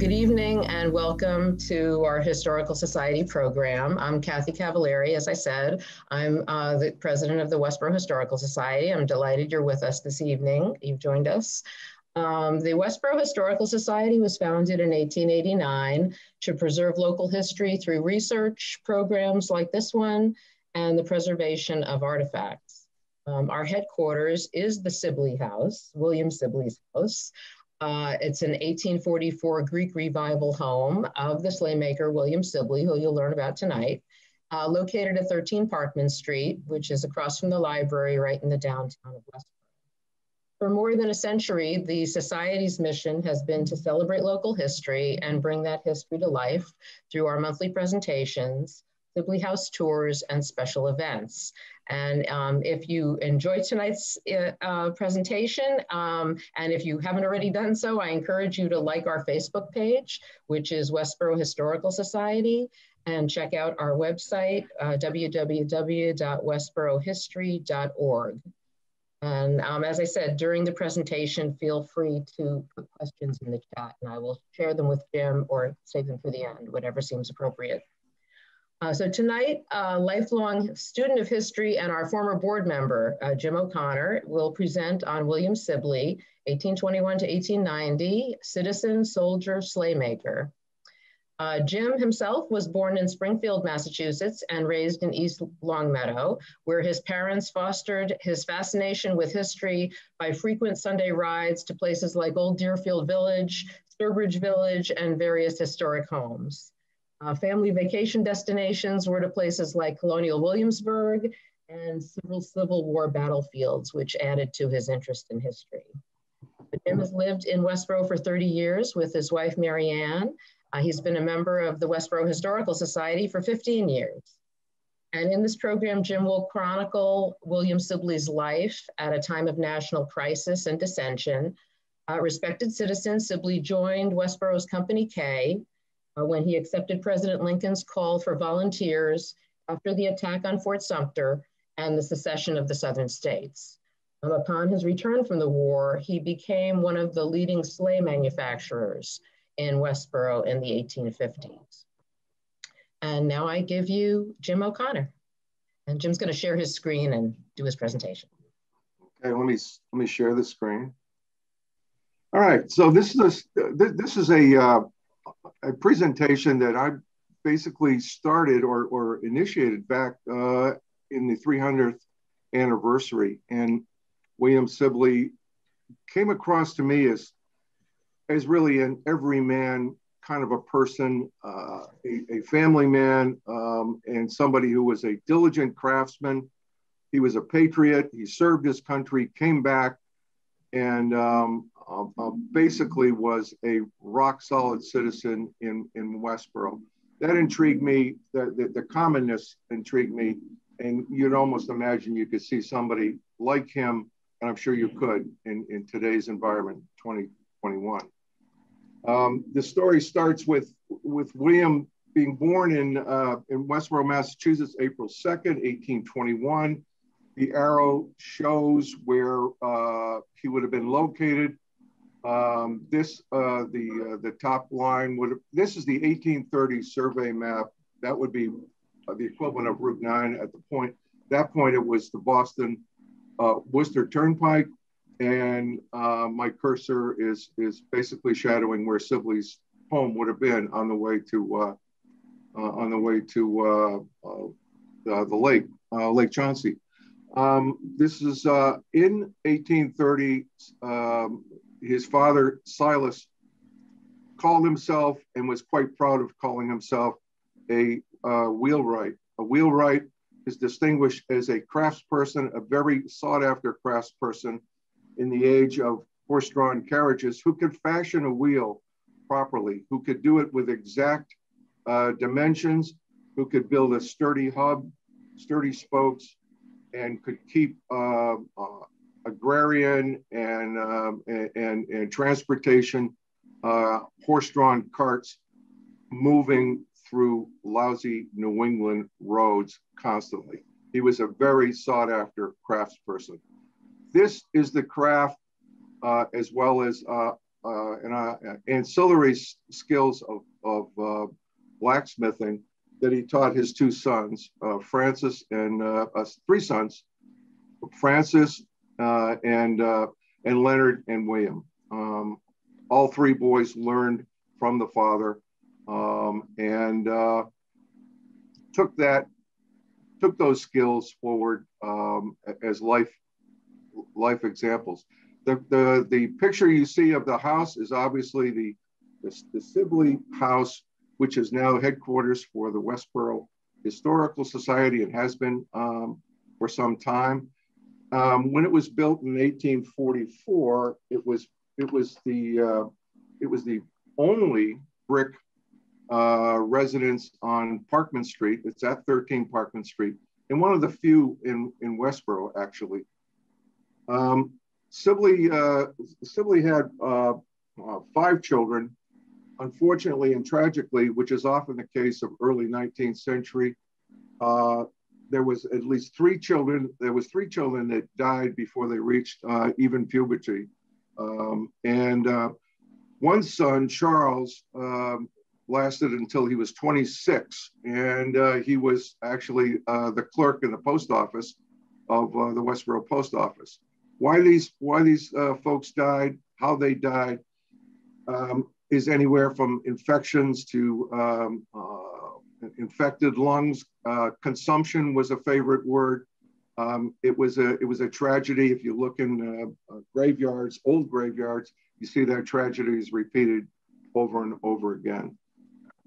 good evening and welcome to our Historical Society program. I'm Kathy Cavallari, as I said. I'm uh, the president of the Westborough Historical Society. I'm delighted you're with us this evening. You've joined us. Um, the Westborough Historical Society was founded in 1889 to preserve local history through research programs like this one and the preservation of artifacts. Um, our headquarters is the Sibley House, William Sibley's house. Uh, it's an 1844 Greek revival home of the sleighmaker William Sibley, who you'll learn about tonight, uh, located at 13 Parkman Street, which is across from the library right in the downtown of Westborough. For more than a century, the Society's mission has been to celebrate local history and bring that history to life through our monthly presentations, Sibley House tours, and special events. And um, if you enjoyed tonight's uh, uh, presentation, um, and if you haven't already done so, I encourage you to like our Facebook page, which is Westborough Historical Society, and check out our website, uh, www.westborohistory.org. And um, as I said, during the presentation, feel free to put questions in the chat and I will share them with Jim or save them for the end, whatever seems appropriate. Uh, so tonight, uh, lifelong student of history and our former board member, uh, Jim O'Connor, will present on William Sibley, 1821 to 1890, citizen, soldier, sleighmaker. Uh, Jim himself was born in Springfield, Massachusetts, and raised in East Longmeadow, where his parents fostered his fascination with history by frequent Sunday rides to places like Old Deerfield Village, Sturbridge Village, and various historic homes. Uh, family vacation destinations were to places like Colonial Williamsburg and several Civil War battlefields, which added to his interest in history. But Jim has lived in Westborough for 30 years with his wife, Mary Ann. Uh, he's been a member of the Westborough Historical Society for 15 years. And in this program, Jim will chronicle William Sibley's life at a time of national crisis and dissension. Uh, respected citizen, Sibley joined Westborough's Company K, uh, when he accepted President Lincoln's call for volunteers after the attack on Fort Sumter and the secession of the Southern states. Um, upon his return from the war, he became one of the leading sleigh manufacturers in Westborough in the 1850s. And now I give you Jim O'Connor. And Jim's going to share his screen and do his presentation. Okay, let me let me share the screen. All right, so this is a this is a uh, a presentation that I basically started or, or initiated back uh, in the 300th anniversary. And William Sibley came across to me as, as really an everyman kind of a person, uh, a, a, family man, um, and somebody who was a diligent craftsman. He was a patriot. He served his country, came back, and um, uh, uh, basically was a rock solid citizen in, in Westborough. That intrigued me, the, the, the commonness intrigued me. And you'd almost imagine you could see somebody like him, and I'm sure you could in, in today's environment, 2021. Um, the story starts with, with William being born in, uh, in Westborough, Massachusetts, April 2nd, 1821. The arrow shows where uh, he would have been located. Um, this, uh, the, uh, the top line would, this is the 1830 survey map. That would be uh, the equivalent of Route 9 at the point. That point, it was the Boston uh, Worcester Turnpike. And uh, my cursor is, is basically shadowing where Sibley's home would have been on the way to, uh, on the way to the, the lake, Lake Chauncy. Um, this is in 1830. Um, his father, Silas, called himself and was quite proud of calling himself a uh, wheelwright. A wheelwright is distinguished as a craftsperson, a very sought after craftsperson in the age of horse drawn carriages who could fashion a wheel properly, who could do it with exact uh, dimensions, who could build a sturdy hub, sturdy spokes, and could keep uh, uh, agrarian and, um, and, and, transportation uh, horse-drawn carts moving through lousy New England roads constantly. He was a very sought after craftsperson. This is the craft uh, as well as uh, uh, and uh, ancillary skills of, of uh, blacksmithing that he taught his two sons, Francis and uh, three sons, Francis and and Leonard and William. Um, all three boys learned from the father um, and took that took those skills forward um, as life life examples. The, the, the picture you see of the house is obviously the, the, the Sibley House, which is now headquarters for the Westborough Historical Society and has been um, for some time. Um, when it was built in 1844, it was it was the uh, it was the only brick uh, residence on Parkman Street. It's at 13 Parkman Street, and one of the few in in Westborough actually. Um, Sibley, uh, Sibley had uh, uh, five children. Unfortunately and tragically, which is often the case of early 19th century, uh, there was at least three children. There was three children that died before they reached uh, even puberty, um, and uh, one son, Charles, um, lasted until he was 26, and uh, he was actually uh, the clerk in the post office of uh, the Westborough Post Office why these why these folks died, how they died, um, is anywhere from infections to um, infected lungs. Uh, consumption was a favorite word. Um, it was a it was a tragedy. If you look in uh, uh, graveyards, old graveyards, you see that tragedy is repeated over and over again.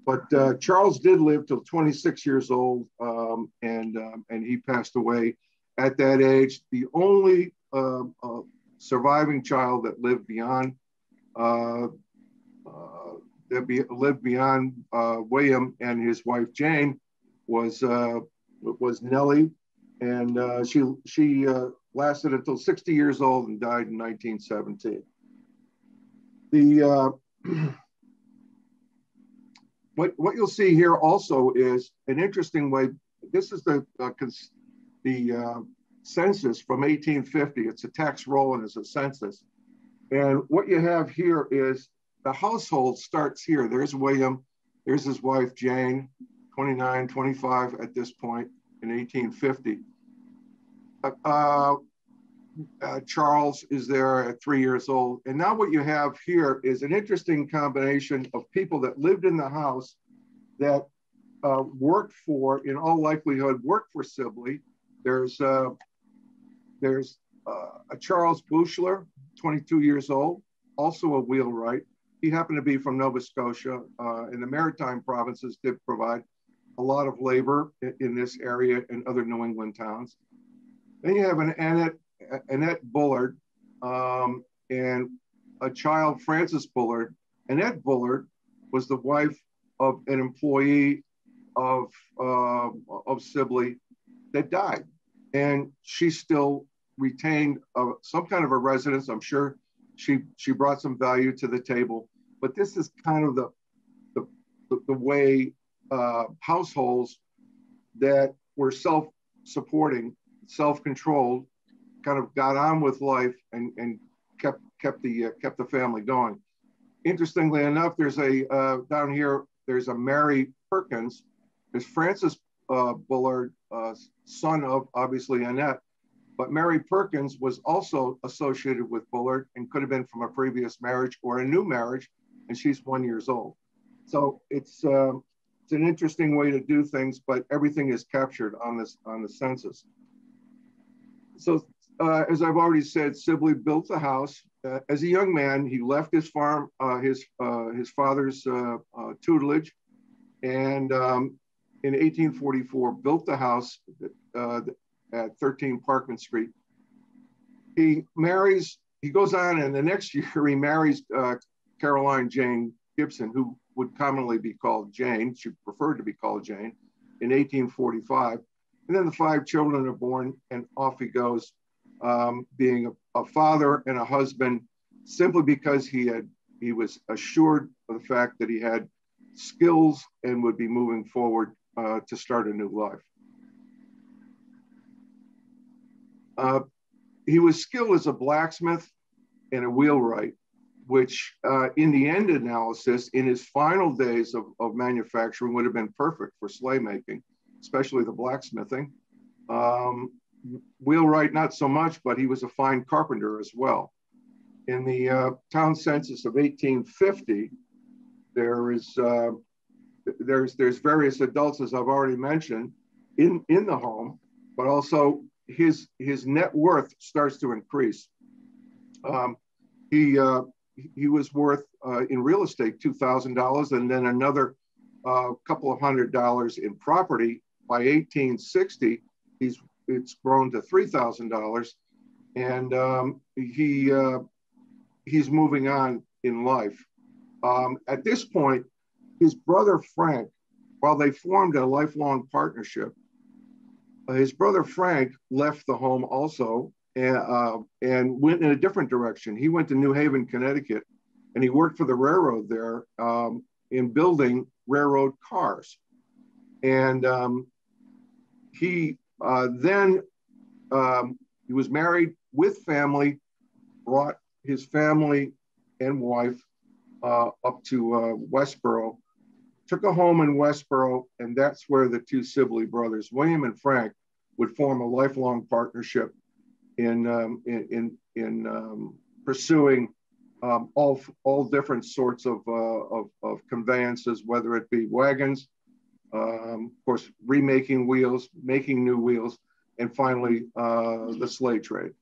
But uh, Charles did live till 26 years old, um, and um, and he passed away at that age. The only uh, uh, surviving child that lived beyond that be, lived beyond William and his wife Jane was uh, was Nellie, and uh, she she uh, lasted until 60 years old and died in 1917. The what what you'll see here also is an interesting way. This is the uh, the uh, census from 1850. It's a tax roll and it's a census. And what you have here is the household starts here. There's William, there's his wife Jane, 29, 25 at this point in 1850. Uh, uh, Charles is there at three years old. And now what you have here is an interesting combination of people that lived in the house that uh, worked for, in all likelihood, worked for Sibley. There's uh, there's uh, a Charles Bushler, 22 years old, also a wheelwright. He happened to be from Nova Scotia, uh, and the maritime provinces did provide a lot of labor in, this area and other New England towns. Then you have an Annette, Annette Bullard um, and a child, Francis Bullard. Annette Bullard was the wife of an employee of, uh, of Sibley that died. And she still retained a, some kind of a residence. I'm sure she she brought some value to the table. But this is kind of the, the, the way uh, households that were self-supporting, self-controlled, kind of got on with life and, and kept kept the uh, kept the family going. Interestingly enough, there's a uh, down here. There's a Mary Perkins. There's Francis uh, Bullard, uh, son of obviously Annette, but Mary Perkins was also associated with Bullard and could have been from a previous marriage or a new marriage, and she's one years old. So it's uh, it's an interesting way to do things, but everything is captured on this on the census. So uh, as I've already said, Sibley built the house. Uh, as a young man, he left his farm, uh, his uh, his father's uh, tutelage, and um, in 1844 built the house at 13 Parkman Street. He marries, he goes on, and the next year he marries uh, Caroline Jane Gibson, who would commonly be called Jane. She preferred to be called Jane in 1845. And then the five children are born, and off he goes, um, being a, a, father and a husband, simply because he had he was assured of the fact that he had skills and would be moving forward uh, to start a new life. Uh, he was skilled as a blacksmith and a wheelwright. Which uh, in the end analysis, in his final days of, of manufacturing, would have been perfect for sleigh making, especially the blacksmithing. Um, wheelwright, not so much, but he was a fine carpenter as well. In the uh, town census of 1850, there is uh, there's there's various adults, as I've already mentioned, in in the home, but also his his net worth starts to increase. Um, he uh, he was worth uh, in real estate two thousand dollars, and then another uh, couple of hundred dollars in property. By 1860, he's it's grown to three thousand dollars, and um, he uh, he's moving on in life. Um, at this point, his brother Frank, while they formed a lifelong partnership, uh, his brother Frank left the home also and, uh, and went in a different direction. He went to New Haven, Connecticut, and he worked for the railroad there um, in building railroad cars. And um, he uh, then um, he was married with family, brought his family and wife uh, up to uh, Westborough, took a home in Westborough, and that's where the two Sibley brothers, William and Frank, would form a lifelong partnership in um, in in, in um, pursuing um, all all different sorts of, uh, of, of conveyances, whether it be wagons, um, of course, remaking wheels, making new wheels, and finally uh, the sleigh trade.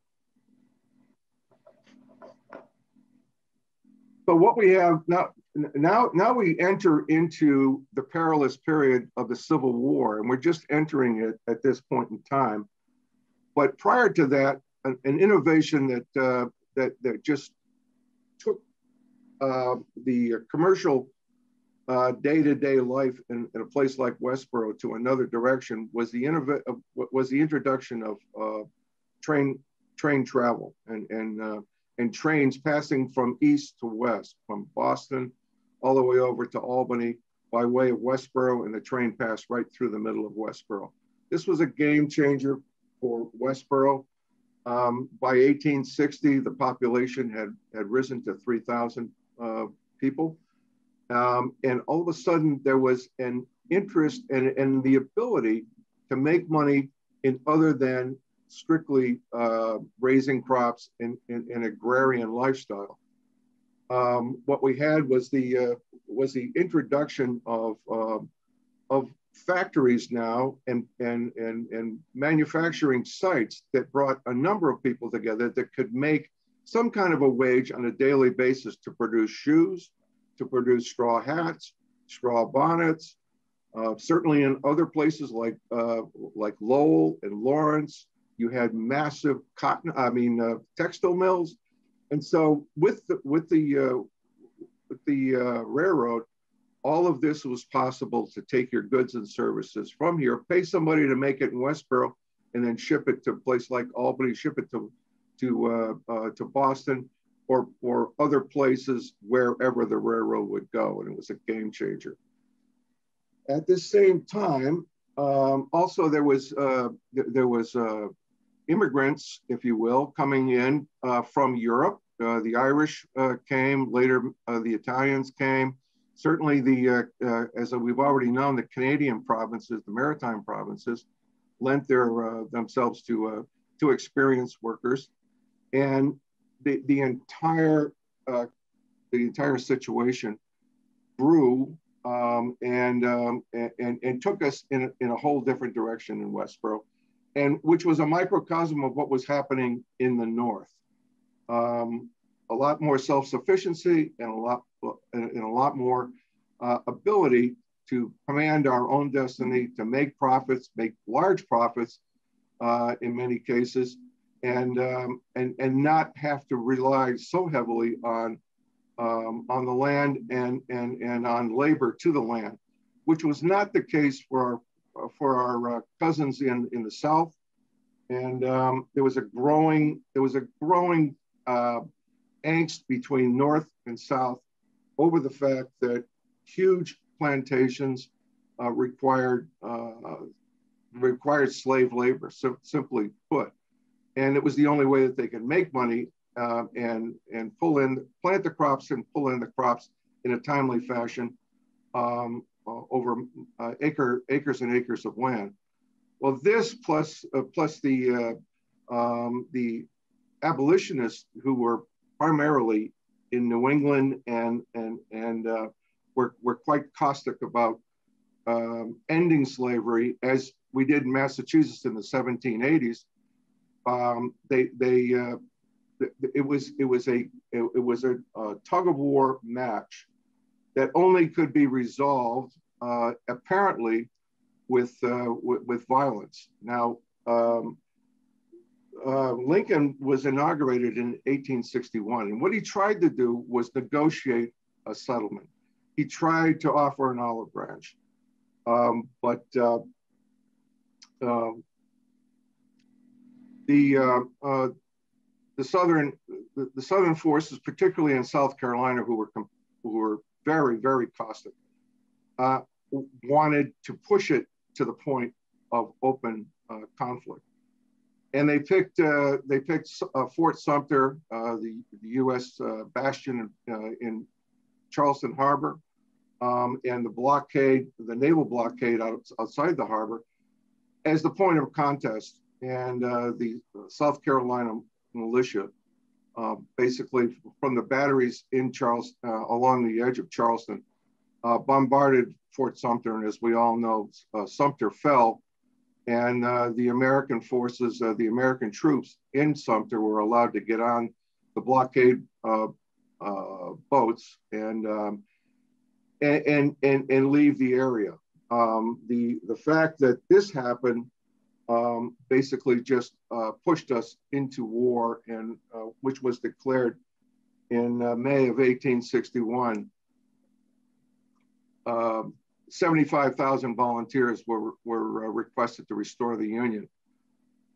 But what we have now, now, now we enter into the perilous period of the Civil War, and we're just entering it at this point in time. But prior to that, an, an innovation that, uh, that, that just took uh, the commercial uh, day-to-day life in, in, a place like Westborough to another direction was the innov- uh, was the introduction of uh, train train travel and and and trains passing from east to west, from Boston all the way over to Albany by way of Westborough, and the train passed right through the middle of Westborough. This was a game changer for Westborough. Um, by 1860, the population had, had risen to 3,000 uh, people. Um, and all of a sudden, there was an interest and, and the ability to make money in other than strictly uh, raising crops in, in, in agrarian lifestyle. Um, what we had was the uh, was the introduction of uh, of factories now and, and and and manufacturing sites that brought a number of people together that could make some kind of a wage on a daily basis to produce shoes, to produce straw hats, straw bonnets. Uh, certainly in other places like uh, like Lowell and Lawrence, you had massive cotton, I mean, uh, textile mills. And so with the, with the, uh, with the uh, railroad, all of this was possible to take your goods and services from here, pay somebody to make it in Westborough, and then ship it to a place like Albany, ship it to, to, uh, uh, to Boston, or, or other places wherever the railroad would go. And it was a game changer. At the same time, um, also there was, uh, th there was uh, immigrants, if you will, coming in uh, from Europe. Uh, the Irish came, later the Italians came. Certainly, the uh, as we've already known, the Canadian provinces, the maritime provinces, lent their themselves to to experienced workers, and the the entire the entire situation grew um, and, um, and, and took us in a, in a whole different direction in Westborough and which was a microcosm of what was happening in the North. Um, a lot more self-sufficiency and a lot and a lot more uh, ability to command our own destiny, to make profits, make large profits uh, in many cases, and um, and and not have to rely so heavily on um, on the land and and and on labor to the land, which was not the case for our for our uh, cousins in, in the South. And um, there was a growing, there was a growing uh, angst between North and South over the fact that huge plantations uh, required uh, required slave labor, so simply put. And it was the only way that they could make money uh, and and pull in plant the crops and pull in the crops in a timely fashion um, uh, over uh, acre acres and acres of land. Well, this plus uh, plus the um, the abolitionists who were primarily in New England and and and uh, were were quite caustic about um, ending slavery as we did in Massachusetts in the 1780s. Um, they they uh, it was it was a it, it was a, a, tug of war match that only could be resolved uh, apparently with, uh, with, with violence. Now um, uh, Lincoln was inaugurated in 1861, and what he tried to do was negotiate a settlement. He tried to offer an olive branch, um, but uh, uh, the uh, the southern the, the, southern forces, particularly in South Carolina, who were who were very very caustic, uh, wanted to push it to the point of open conflict and they picked uh, they picked uh, Fort Sumter, uh, the, the, U.S. bastion in Charleston Harbor, um, and the blockade, the naval blockade out, outside the harbor, as the point of contest. And uh, the South Carolina militia, uh, basically from the batteries in Charleston, uh, along the edge of Charleston, uh, bombarded Fort Sumter. And as we all know, uh, Sumter fell. And uh, the American forces, the American troops in Sumter were allowed to get on the blockade boats and um, and, and, and leave the area. Um, the, the fact that this happened um, basically just uh, pushed us into war, and uh, which was declared in uh, May of 1861. Um, 75,000 volunteers were, were uh, requested to restore the Union.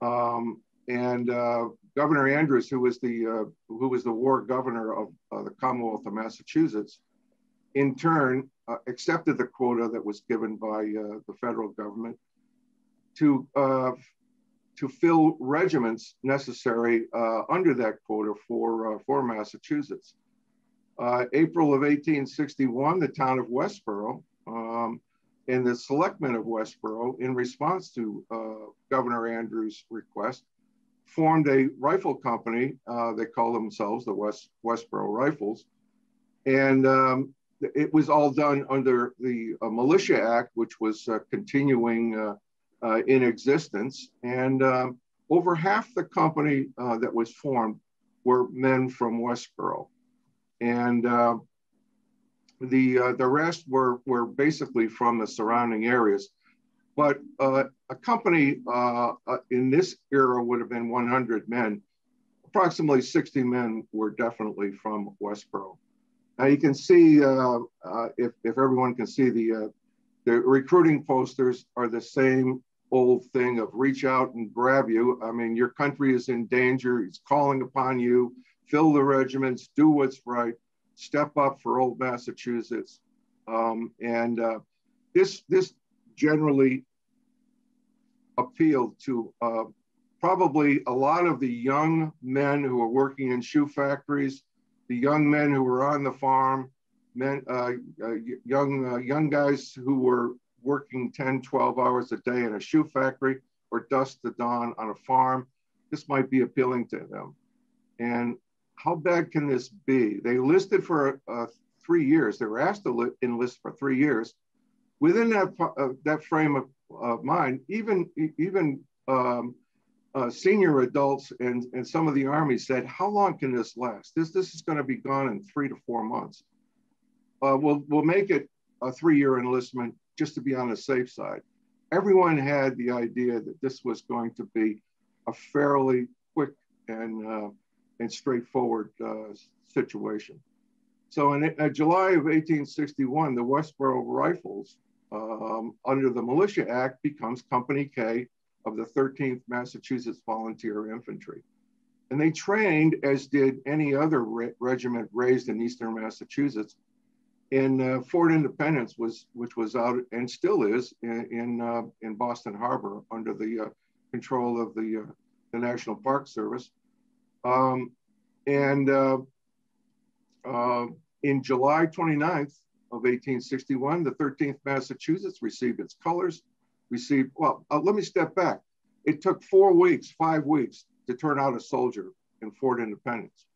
Um, and uh, Governor Andrews, who was the, uh, who was the war governor of the Commonwealth of Massachusetts, in turn uh, accepted the quota that was given by uh, the federal government to uh, to fill regiments necessary uh, under that quota for uh, for Massachusetts. Uh, April of 1861, the town of Westboro um, and the selectmen of Westborough, in response to Governor Andrews' request, formed a rifle company. they call themselves the West Westborough Rifles, and um, it was all done under the uh, Militia Act, which was uh, continuing uh, uh in existence. And um, over half the company uh, that was formed were men from Westborough. And uh, the, the rest were, were basically from the surrounding areas. But a company in this era would have been 100 men. Approximately 60 men were definitely from Westborough. Now you can see, uh, uh, if, if everyone can see the, uh, the recruiting posters are the same old thing of reach out and grab you. I mean, your country is in danger. It's calling upon you. Fill the regiments, do what's right, step up for old Massachusetts. Um, and uh, this, this generally appealed to uh, probably a lot of the young men who are working in shoe factories the young men who were on the farm, men, uh, uh, young, uh, young guys who were working 10, 12 hours a day in a shoe factory or dusk to dawn on a farm. This might be appealing to them. And how bad can this be? They listed for uh, three years. They were asked to enlist for three years. Within that, uh, that frame of, mind, even, even um, uh, senior adults and, and some of the army said, how long can this last? This, this is going to be gone in three to four months. Uh, we'll, we'll make it a three-year enlistment just to be on the safe side. Everyone had the idea that this was going to be a fairly quick and, uh, and straightforward uh, situation. So in July of 1861, the Westborough Rifles, um, under the Militia Act, becomes Company K of the 13th Massachusetts Volunteer Infantry. And they trained, as did any other re regiment raised in Eastern Massachusetts, in uh, Fort Independence, was, which was out and still is in, in, uh, in Boston Harbor under the uh, control of the, uh, the National Park Service. Um, and uh, uh, in July 29th of 1861, the 13th Massachusetts received its colors, received, well, uh, let me step back. It took four weeks, five weeks to turn out a soldier in Fort Independence.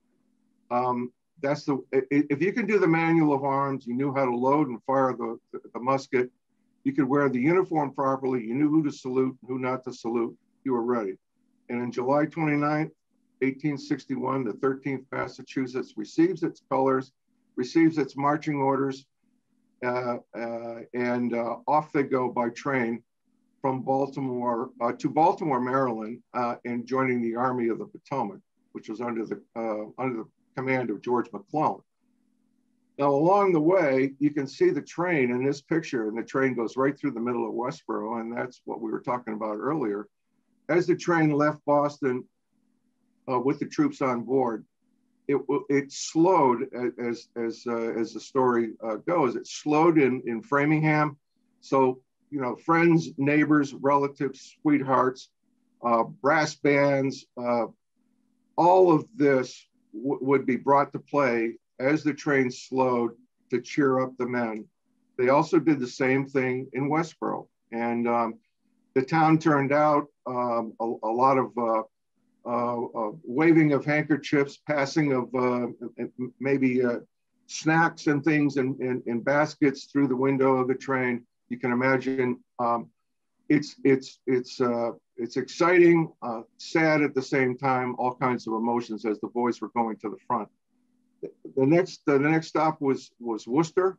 Um, that's the, if you can do the manual of arms, you knew how to load and fire the, the, the musket, you could wear the uniform properly, you knew who to salute, who not to salute, you were ready. And in July 29th, 1861, the 13th Massachusetts receives its colors, receives its marching orders, uh, uh, and uh, off they go by train from Baltimore uh, to Baltimore, Maryland, uh, and joining the Army of the Potomac, which was under the uh, under the command of George McClellan. Now, along the way, you can see the train in this picture, and the train goes right through the middle of Westborough, and that's what we were talking about earlier. As the train left Boston uh, with the troops on board, it, it slowed as, as, uh, as the story uh, goes. It slowed in, in Framingham. So, you know, friends, neighbors, relatives, sweethearts, uh, brass bands, uh, all of this would be brought to play as the train slowed to cheer up the men. They also did the same thing in Westborough. And um, the town turned out um, a, a, lot of uh, waving of handkerchiefs, passing of uh, maybe uh, snacks and things in, in, in, baskets through the window of the train. You can imagine um, it's, it's, it's, uh, it's exciting, sad at the same time, all kinds of emotions as the boys were going to the front the next the next stop was was Worcester.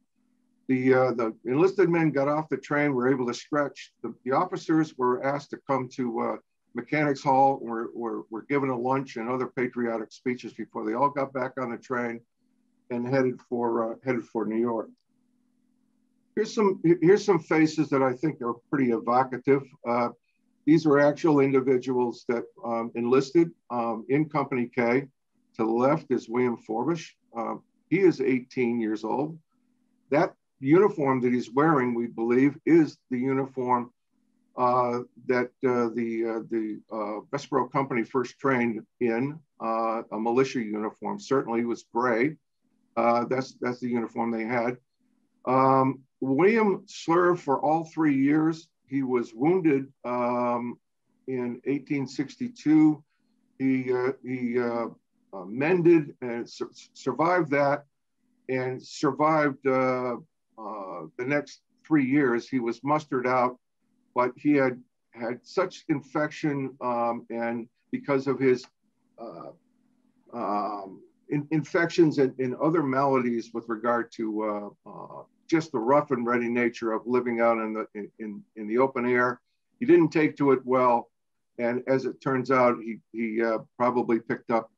The uh, the enlisted men got off the train, were able to stretch. The, the officers were asked to come to uh, Mechanics Hall, were, were were given a lunch and other patriotic speeches before they all got back on the train and headed for uh, headed for New York. Here's some here's some faces that I think are pretty evocative. Uh, these are actual individuals that um, enlisted um, in Company K. To the left is William Forbush. Uh, he is 18 years old. That uniform that he's wearing, we believe, is the uniform that uh, the uh, the uh, Westborough Company first trained in, uh, a militia uniform. Certainly, was gray. Uh, that's that's the uniform they had. Um, William served for all three years. He was wounded um, in 1862. He he uh, mended and su survived that and survived uh, uh, the next three years. He was mustered out, but he had had such infection um, and because of his uh, um, in, infections and, and, other maladies with regard to uh, uh, just the rough and ready nature of living out in the in, in, the open air. He didn't take to it well, and as it turns out, he he probably picked up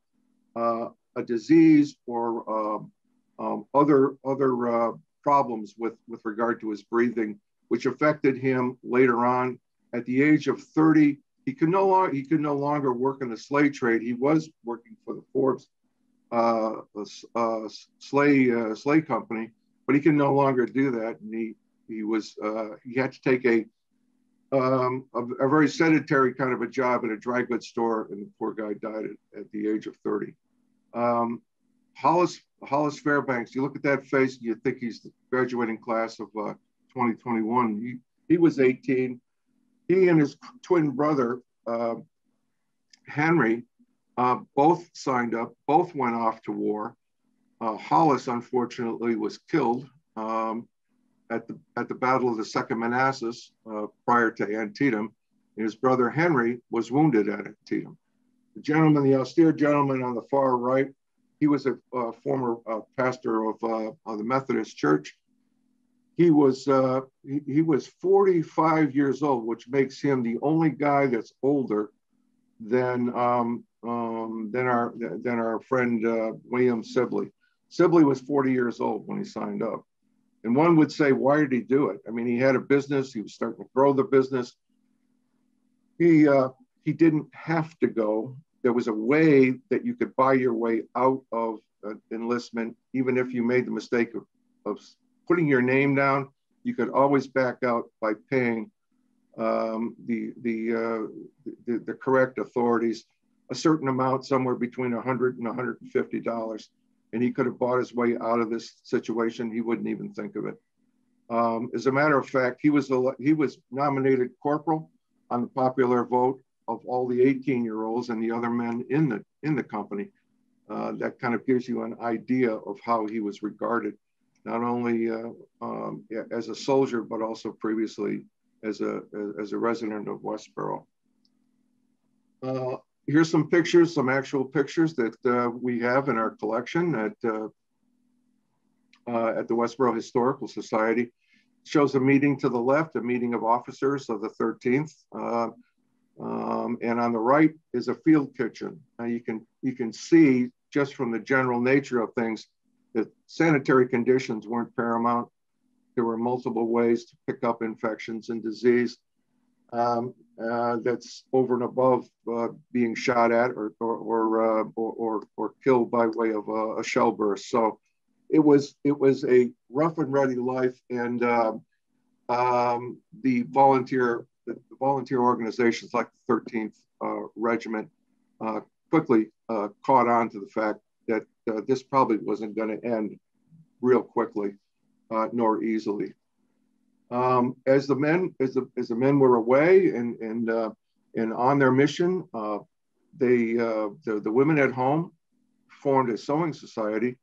uh, a disease or um, um, other other uh, problems with with regard to his breathing, which affected him later on. At the age of 30, he could no longer he could no longer work in the slave trade. He was working for the Forbes uh, uh, sleigh uh, sleigh company, but he can no longer do that. And he he was uh, he had to take a, um, a, a very sedentary kind of a job at a dry goods store, and the poor guy died at, at the age of 30. Um, Hollis, Hollis Fairbanks, you look at that face, and you think he's the graduating class of uh, 2021. He, he was 18. He and his twin brother, uh, Henry, uh, both signed up, both went off to war. Uh, Hollis, unfortunately, was killed um, at, the, at the Battle of the Second Manassas uh, prior to Antietam. And His brother Henry was wounded at Antietam. The gentleman, the austere gentleman on the far right, he was a, a former uh, pastor of, uh, of, the Methodist Church. He was uh, he, he, was 45 years old, which makes him the only guy that's older than um, um, than our than our friend uh, William Sibley. Sibley was 40 years old when he signed up, and one would say, why did he do it? I mean, he had a business. He was starting to grow the business. He uh, he didn't have to go there was a way that you could buy your way out of enlistment, even if you made the mistake of, of putting your name down. You could always back out by paying um, the, the, uh, the, the correct authorities. a certain amount, somewhere between 100 and 150 dollars, and he could have bought his way out of this situation. He wouldn't even think of it. Um, as a matter of fact, he was he was nominated corporal on the popular vote of all the 18 year olds and the other men in the in the company. Uh, that kind of gives you an idea of how he was regarded, not only uh, um, as a soldier but also previously as a as a resident of Westborough. Uh, here's some pictures, some actual pictures that uh, we have in our collection at uh, uh, at the Westborough Historical Society. Shows a meeting to the left, a meeting of officers of the 13th. Uh, um, and on the right is a field kitchen. Now you can, you can see just from the general nature of things that sanitary conditions weren't paramount. There were multiple ways to pick up infections and disease. Um, uh, that's over and above uh, being shot at or or or, uh, or, or, killed by way of a, a, shell burst. So it was it was a rough and ready life, and um, um, the volunteer the, the, volunteer organizations like the 13th uh, Regiment uh, quickly uh, caught on to the fact that this probably wasn't going to end real quickly nor easily. Um, as the men as the as the men were away and and and on their mission, they the, the women at home formed a sewing society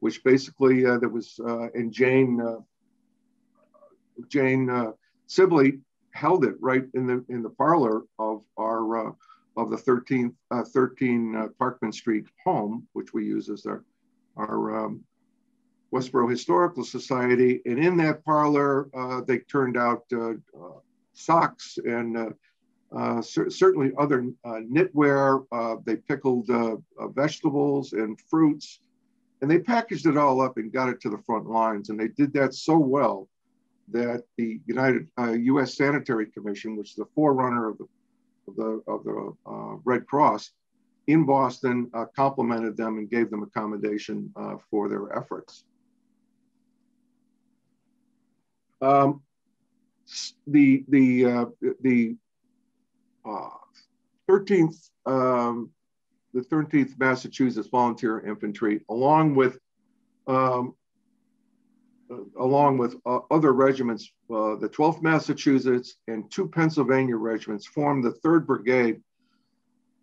which basically uh, there was uh, and Jane uh, Jane uh, Sibley held it right in the in the parlor of our uh, of the 13th uh, 13 Parkman Street home, which we use as our our um, Westborough Historical Society, and in that parlor they turned out socks and uh, cer certainly other uh, knitwear. Uh, they pickled vegetables and fruits. And they packaged it all up and got it to the front lines. And they did that so well that the United uh, U.S. Sanitary Commission, which is the forerunner of the of the, of the uh, Red Cross in Boston, uh, complimented them and gave them accommodation uh, for their efforts. Um, the the uh, the 13th uh, um, the 13th Massachusetts Volunteer Infantry, along with um, along with uh, other regiments, uh, the 12th Massachusetts and two Pennsylvania regiments formed the 3rd Brigade,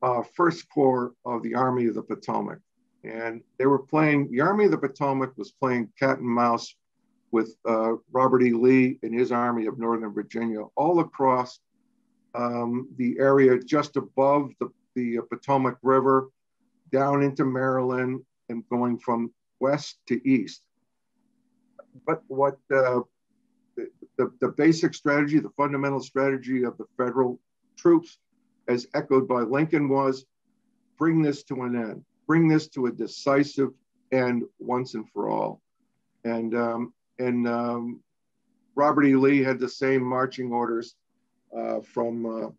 uh, First Corps of the Army of the Potomac. And they were playing, the Army of the Potomac was playing cat and mouse with uh, Robert E. Lee and his Army of Northern Virginia all across um, the area just above the the Potomac River down into Maryland and going from west to east. But what uh, the, the, the basic strategy, the fundamental strategy of the federal troops, as echoed by Lincoln, was bring this to an end, bring this to a decisive end once and for all. And, um, and um, Robert E. Lee had the same marching orders uh, from uh,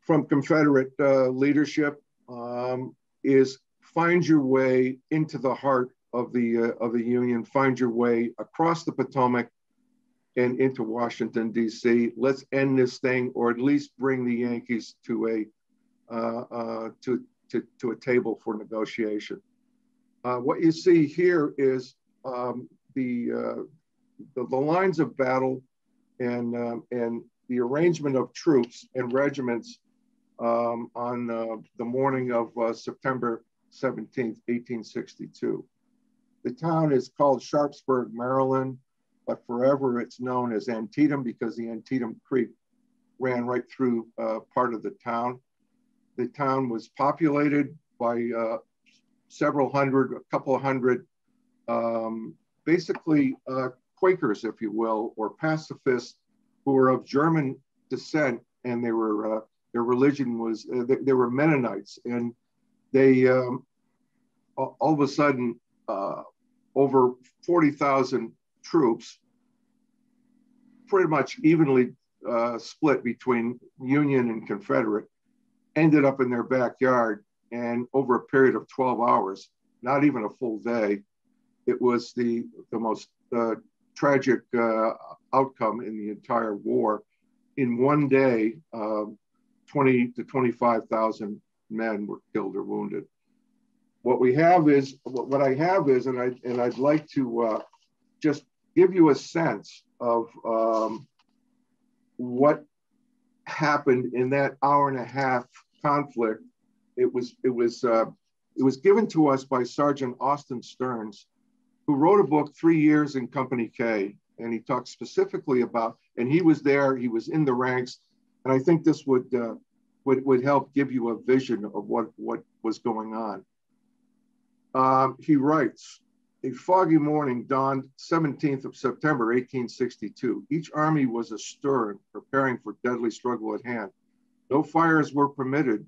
from Confederate uh, leadership um, is find your way into the heart of the uh, of the Union, find your way across the Potomac and into Washington D.C. Let's end this thing, or at least bring the Yankees to a uh, uh, to, to to a table for negotiation. Uh, what you see here is um, the, uh, the, the lines of battle and um, and the arrangement of troops and regiments um, on the morning of September 17th, 1862. The town is called Sharpsburg, Maryland, but forever it's known as Antietam because the Antietam Creek ran right through uh, part of the town. The town was populated by uh, several hundred, a couple of hundred, um, basically uh, Quakers, if you will, or pacifists who were of German descent and they were uh, their religion was uh, they, they, were Mennonites, and they um, all, all, of a sudden uh, over forty thousand troops, pretty much evenly uh, split between Union and Confederate, ended up in their backyard, and over a period of twelve hours, not even a full day, it was the the most uh, tragic uh, outcome in the entire war. In one day, um, 20 to 25,000 men were killed or wounded. What we have is, what I have is, and, I, and I'd like to uh, just give you a sense of um, what happened in that hour and a half conflict. It was, it was, uh, it was given to us by Sergeant Austin Stearns, who wrote a book, Three Years in Company K, and he talked specifically about, and he was there, he was in the ranks, and I think this would uh, would, would help give you a vision of what, what was going on. Um, he writes, a foggy morning dawned 17th of September, 1862. Each army was astir, preparing for deadly struggle at hand. No fires were permitted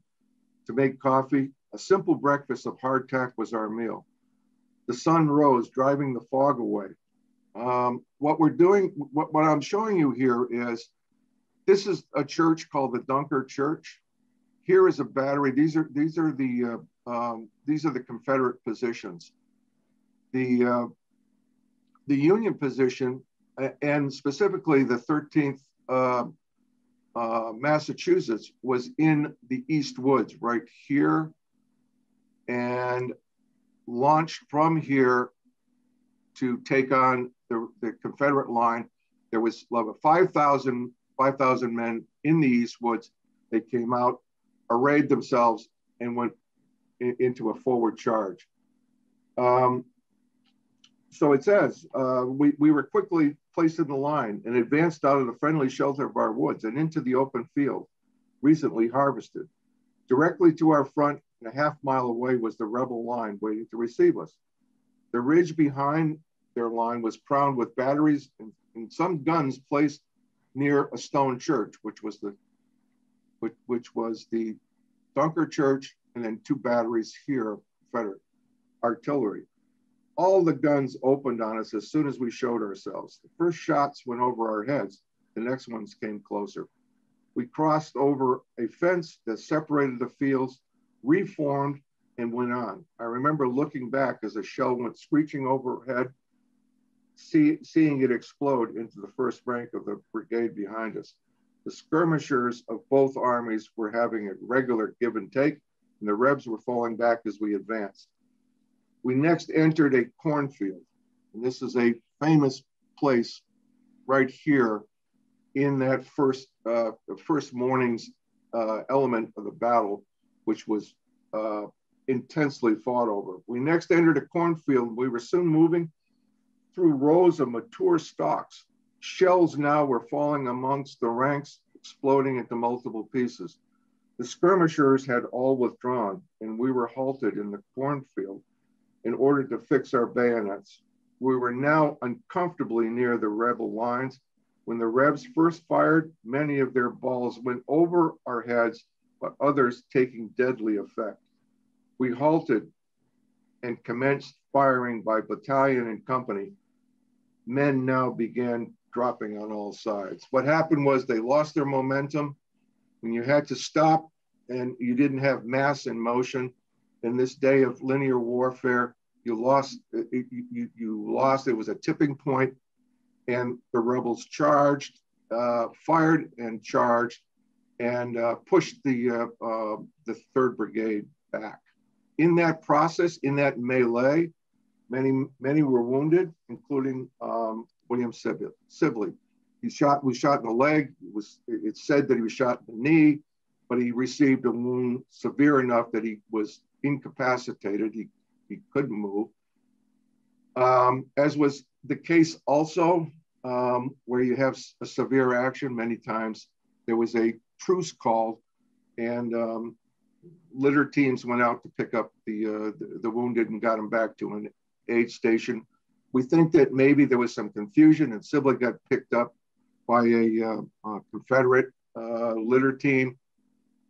to make coffee. A simple breakfast of hardtack was our meal. The sun rose, driving the fog away. Um, what we're doing, what, what I'm showing you here is, this is a church called the Dunker Church. Here is a battery. These are these are the uh, um, these are the Confederate positions. The uh, the Union position, and specifically the 13th uh, uh, Massachusetts, was in the East Woods right here, and launched from here to take on the, the Confederate line. There was like 5,000 5, men in the East Woods. They came out arrayed themselves and went in, into a forward charge. Um, so it says, uh, we, we were quickly placed in the line and advanced out of the friendly shelter of our woods and into the open field, recently harvested. Directly to our front and a half mile away was the rebel line waiting to receive us. The ridge behind their line was crowned with batteries and, and some guns placed near a stone church, which was the which, which was the Dunker Church and then two batteries here, Confederate artillery. All the guns opened on us as soon as we showed ourselves. The first shots went over our heads, the next ones came closer. We crossed over a fence that separated the fields, reformed, and went on. I remember looking back as a shell went screeching overhead, see, seeing it explode into the first rank of the brigade behind us. The skirmishers of both armies were having a regular give and take, and the Rebs were falling back as we advanced. We next entered a cornfield, and this is a famous place right here in that first, uh, first morning's uh, element of the battle, which was uh, intensely fought over. We next entered a cornfield. We were soon moving through rows of mature stalks Shells now were falling amongst the ranks, exploding into multiple pieces. The skirmishers had all withdrawn, and we were halted in the cornfield in order to fix our bayonets. We were now uncomfortably near the rebel lines. When the Rebs first fired, many of their balls went over our heads, but others taking deadly effect. We halted and commenced firing by battalion and company. Men now began dropping on all sides. What happened was they lost their momentum. When you had to stop and you didn't have mass in motion in this day of linear warfare, you lost, you, you, lost, it was a tipping point and the rebels charged, uh, fired and charged and uh, pushed the, uh, uh the third brigade back. In that process, in that melee, many, many were wounded, including um, William Sibley. He shot, was shot in the leg. It was, it's said that he was shot in the knee, but he received a wound severe enough that he was incapacitated. He, he couldn't move. Um, as was the case also, um, where you have a severe action many times, there was a truce called and um, litter teams went out to pick up the, uh, the, the wounded and got them back to an aid station we think that maybe there was some confusion and Sibley got picked up by a, uh, uh, Confederate uh, litter team.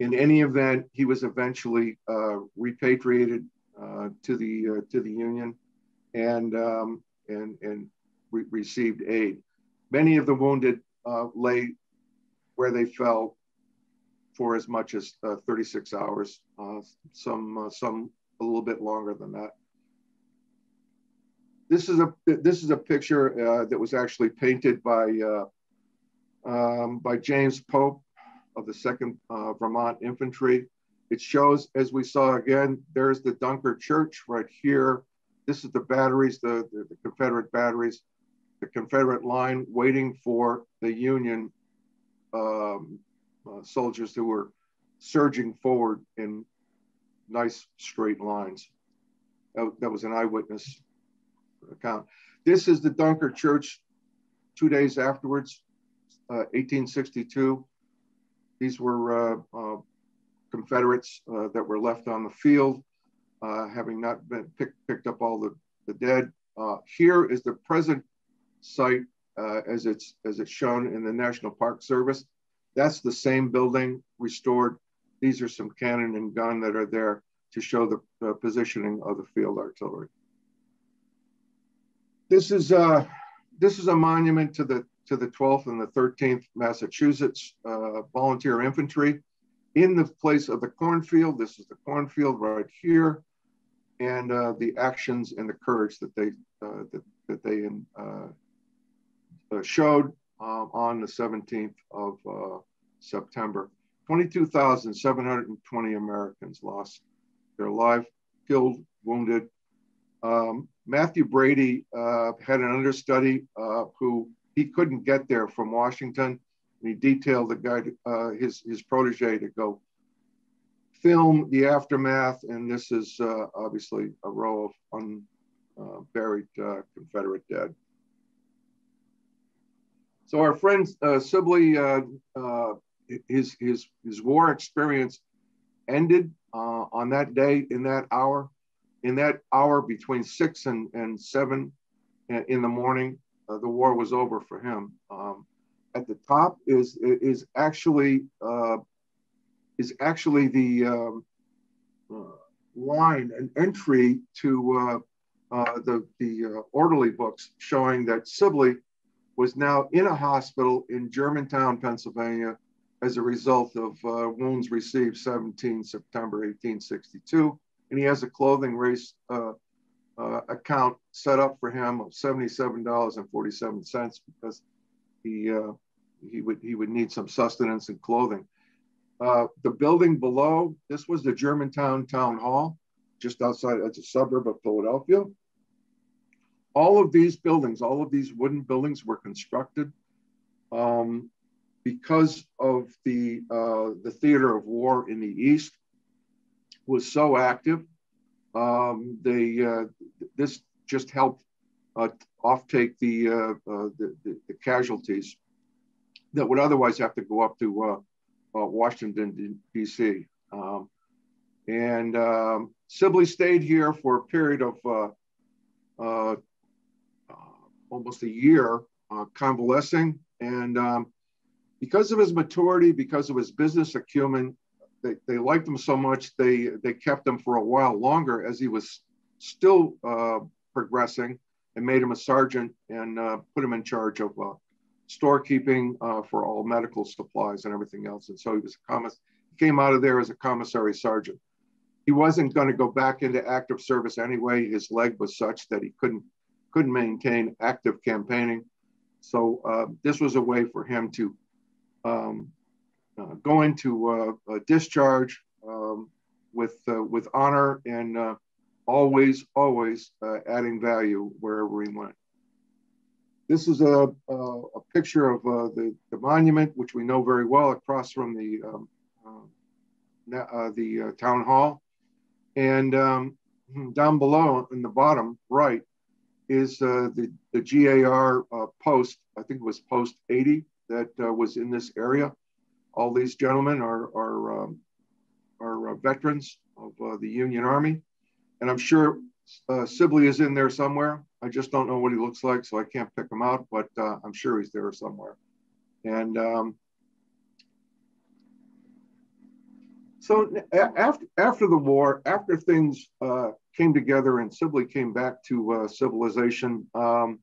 In any event, he was eventually uh, repatriated uh, to the to the Union and um, and and re received aid. Many of the wounded lay where they fell for as much as 36 hours. some some a little bit longer than that. This is a this is a picture uh, that was actually painted by uh, um, by James Pope of the Second uh, Vermont Infantry. It shows, as we saw again, there's the Dunker Church right here. This is the batteries, the, the, the Confederate batteries, the Confederate line waiting for the Union um, uh, soldiers who were surging forward in nice straight lines. That, that was an eyewitness account. This is the Dunker Church two days afterwards, uh, 1862. These were uh, uh, Confederates uh, that were left on the field, uh, having not been pick, picked up all the, the dead. Uh, here is the present site as it's as it's shown in the National Park Service. That's the same building restored. These are some cannon and gun that are there to show the, the positioning of the field artillery. This is uh, this is a monument to the to the 12th and the 13th Massachusetts uh, Volunteer Infantry in the place of the cornfield. This is the cornfield right here, and uh, the actions and the courage that they uh, that, that they uh, uh, showed um, on the 17th of uh, September. 22,720 Americans lost their life, killed, wounded. Um, Mathew Brady had an understudy who he couldn't get there from Washington and he detailed the guy, uh, his his protege, to go film the aftermath. And this is uh, obviously a row of unburied uh, uh, Confederate dead. So our friend uh, Sibley, uh, his his his war experience ended on that day in that hour. In that hour between six and, and seven in the morning, the war was over for him. Um, at the top is is actually uh, is actually the um, uh, line an entry to uh, uh the the uh, orderly books showing that Sibley was now in a hospital in Germantown, Pennsylvania, as a result of uh, wounds received 17 September 1862, and he has a clothing race. account set up for him of $77.47 because he uh, he would he would need some sustenance and clothing. Uh, the building below this was the Germantown Town Hall, just outside. It's a suburb of Philadelphia. All of these buildings, all of these wooden buildings, were constructed um, because of the uh, the theater of war in the east was so active. Um, they uh, this just helped uh, offtake the, uh, uh, the, the, the, casualties that would otherwise have to go up to uh, uh, Washington, D.C. Um, and um, Sibley stayed here for a period of almost a year, convalescing. And um, because of his maturity, because of his business acumen, they, they liked him so much, they, they kept him for a while longer as he was still progressing and made him a sergeant and uh, put him in charge of uh, storekeeping uh, for all medical supplies and everything else. And so he was a commiss- he came out of there as a commissary sergeant. He wasn't going to go back into active service anyway. His leg was such that he couldn't couldn't maintain active campaigning. So uh, this was a way for him to um, uh, go into uh, discharge um, with with honor and always, always uh, adding value wherever he went. This is a, a, a picture of uh, the, the monument, which we know very well across from the, um, uh, uh the uh, town hall. And um, down below in the bottom right is uh, the, the GAR post, I think it was post 80 that was in this area. All these gentlemen are, are, um, are veterans of the Union Army and I'm sure uh, Sibley is in there somewhere. I just don't know what he looks like, so I can't pick him out, but uh, I'm sure he's there somewhere. And um, so after after the war, after things uh, came together and Sibley came back to uh, civilization, um,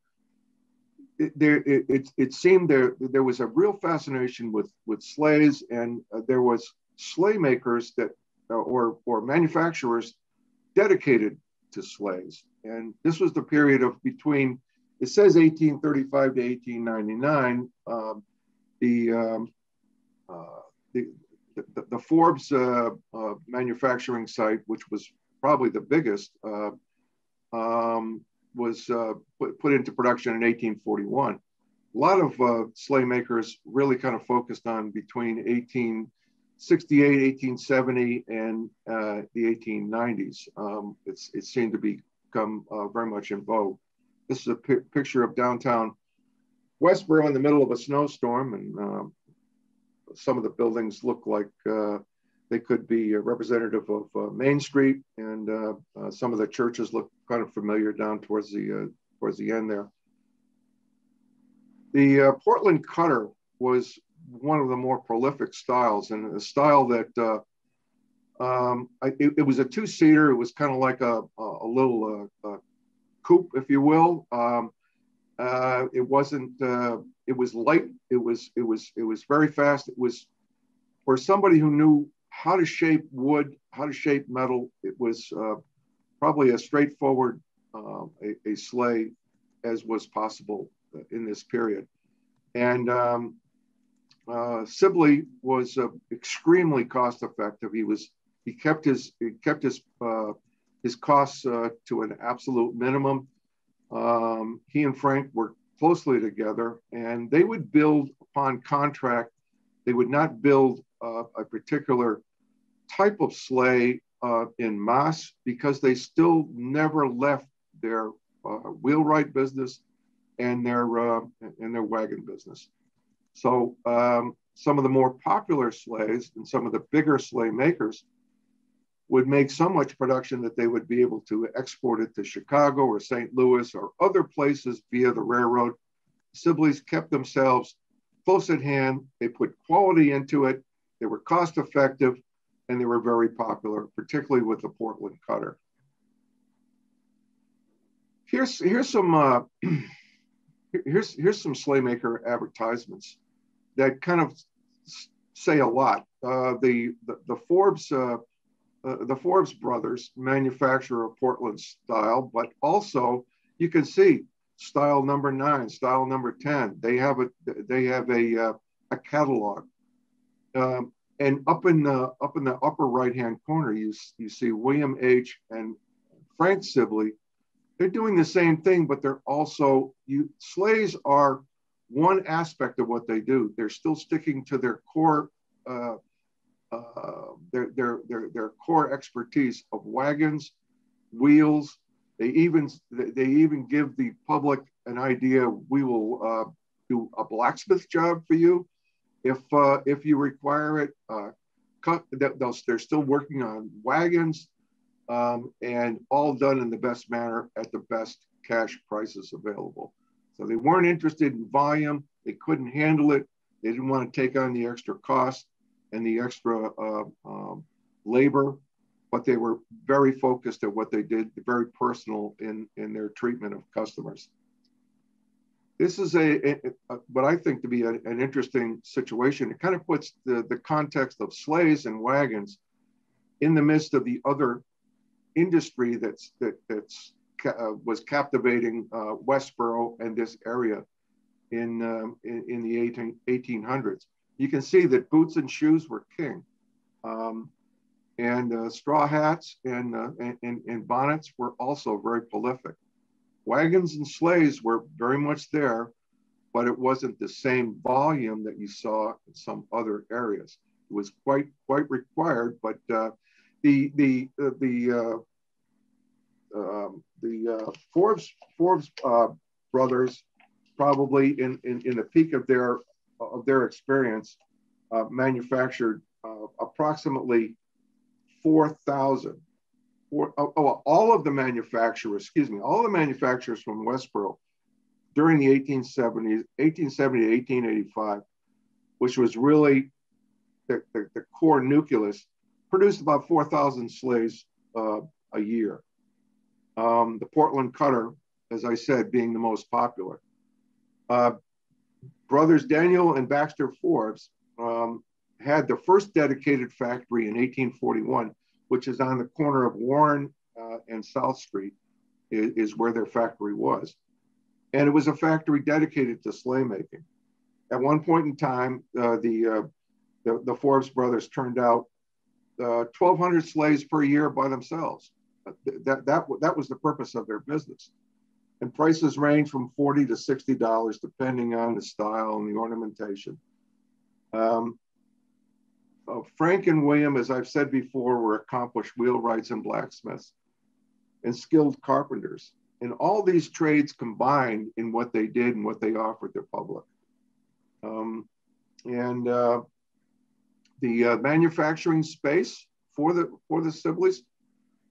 it, there it, it, it, seemed there there was a real fascination with with sleighs, and uh, there was sleigh makers that uh, or or manufacturers dedicated to sleighs. And this was the period of between, it says 1835 to 1899. Um, the, um, uh, the, the, the, Forbes uh, uh, manufacturing site, which was probably the biggest, uh, um, was uh, put, put, into production in 1841. A lot of uh, sleigh makers really kind of focused on between 1868, 1870, and uh, the 1890s. Um, it seemed to become very much in vogue. This is a picture of downtown Westborough in the middle of a snowstorm, and um, some of the buildings look like uh, they could be representative of uh, Main Street, and uh, uh, some of the churches look kind of familiar down towards the uh, towards the end there. The Portland Cutter was one of the more prolific styles, and a style that um, I, it, it, was a two-seater. It was kind of like a, a, a little coupe, if you will. Um, uh, it wasn't. Uh, it was light. It was. It was. It was very fast. It was for somebody who knew how to shape wood, how to shape metal. It was uh, probably as straightforward uh, a, a, sleigh as was possible in this period. And um, uh, Sibley was uh, extremely cost effective. He was. He kept his. He kept his. his costs to an absolute minimum um, he and Frank worked closely together, and they would build upon contract. They would not build uh, a particular type of sleigh uh, in mass because they still never left their uh, wheelwright business and their uh, and their wagon business. So um, some of the more popular sleighs and some of the bigger sleigh makers would make so much production that they would be able to export it to Chicago or St. Louis or other places via the railroad. Sibley's kept themselves close at hand. They put quality into it. They were cost effective and they were very popular, particularly with the Portland cutter. Here's, here's some uh, here's, here's some Sleighmaker advertisements that kind of say a lot. Uh, the, the, the Forbes uh, uh, the Forbes brothers manufacturer of Portland style, but also you can see style number nine, style number 10. They have a, they have a, uh, a catalog. Um, and up in the up in the upper right hand corner, you, you see William H. and Frank Sibley. They're doing the same thing, but they're also you sleighs are one aspect of what they do. They're still sticking to their core uh, uh, their, their, their, their core expertise of wagons, wheels. They even, they even give the public an idea, we will uh, do a blacksmith job for you. If, uh, if you require it, uh, cut, they're still working on wagons um, and all done in the best manner at the best cash prices available. So they weren't interested in volume. They couldn't handle it. They didn't want to take on the extra cost and the extra uh, um, labor, but they were very focused at what they did, very personal in, in their treatment of customers. This is a, a, a what I think to be a, an interesting situation. It kind of puts the, the context of sleighs and wagons in the midst of the other industry that's that that's uh, was captivating uh, Westborough and this area in um, in, in, the 18, 1800s you can see that boots and shoes were king. Um, and uh, straw hats and, uh, and, and, bonnets were also very prolific. Wagons and sleighs were very much there, but it wasn't the same volume that you saw in some other areas. It was quite quite required, but uh, the the uh, the uh, um, the uh, Forbes Forbes brothers probably in, in in the peak of their of their experience, manufactured approximately 4,000. oh, oh, all of the manufacturers, excuse me, all the manufacturers from Westborough during the 1870s, 1870 to 1885, which was really the, the, the core nucleus, produced about 4,000 sleighs uh, a year. Um, the Portland Cutter, as I said, being the most popular. Uh, brothers Daniel and Baxter Forbes um, had the first dedicated factory in 1841, which is on the corner of Warren uh, and South Street, is, is, where their factory was. And it was a factory dedicated to sleigh making. At one point in time, uh, the, uh, the, the Forbes brothers turned out uh, 1,200 slaves per year by themselves. That, that, that was the purpose of their business. And prices range from 40 to $60, depending on the style and the ornamentation. Um, uh, Frank and William, as I've said before, were accomplished wheelwrights and blacksmiths and skilled carpenters. And all these trades combined in what they did and what they offered the public. Um, and uh, the uh, manufacturing space for the for the Sibleys,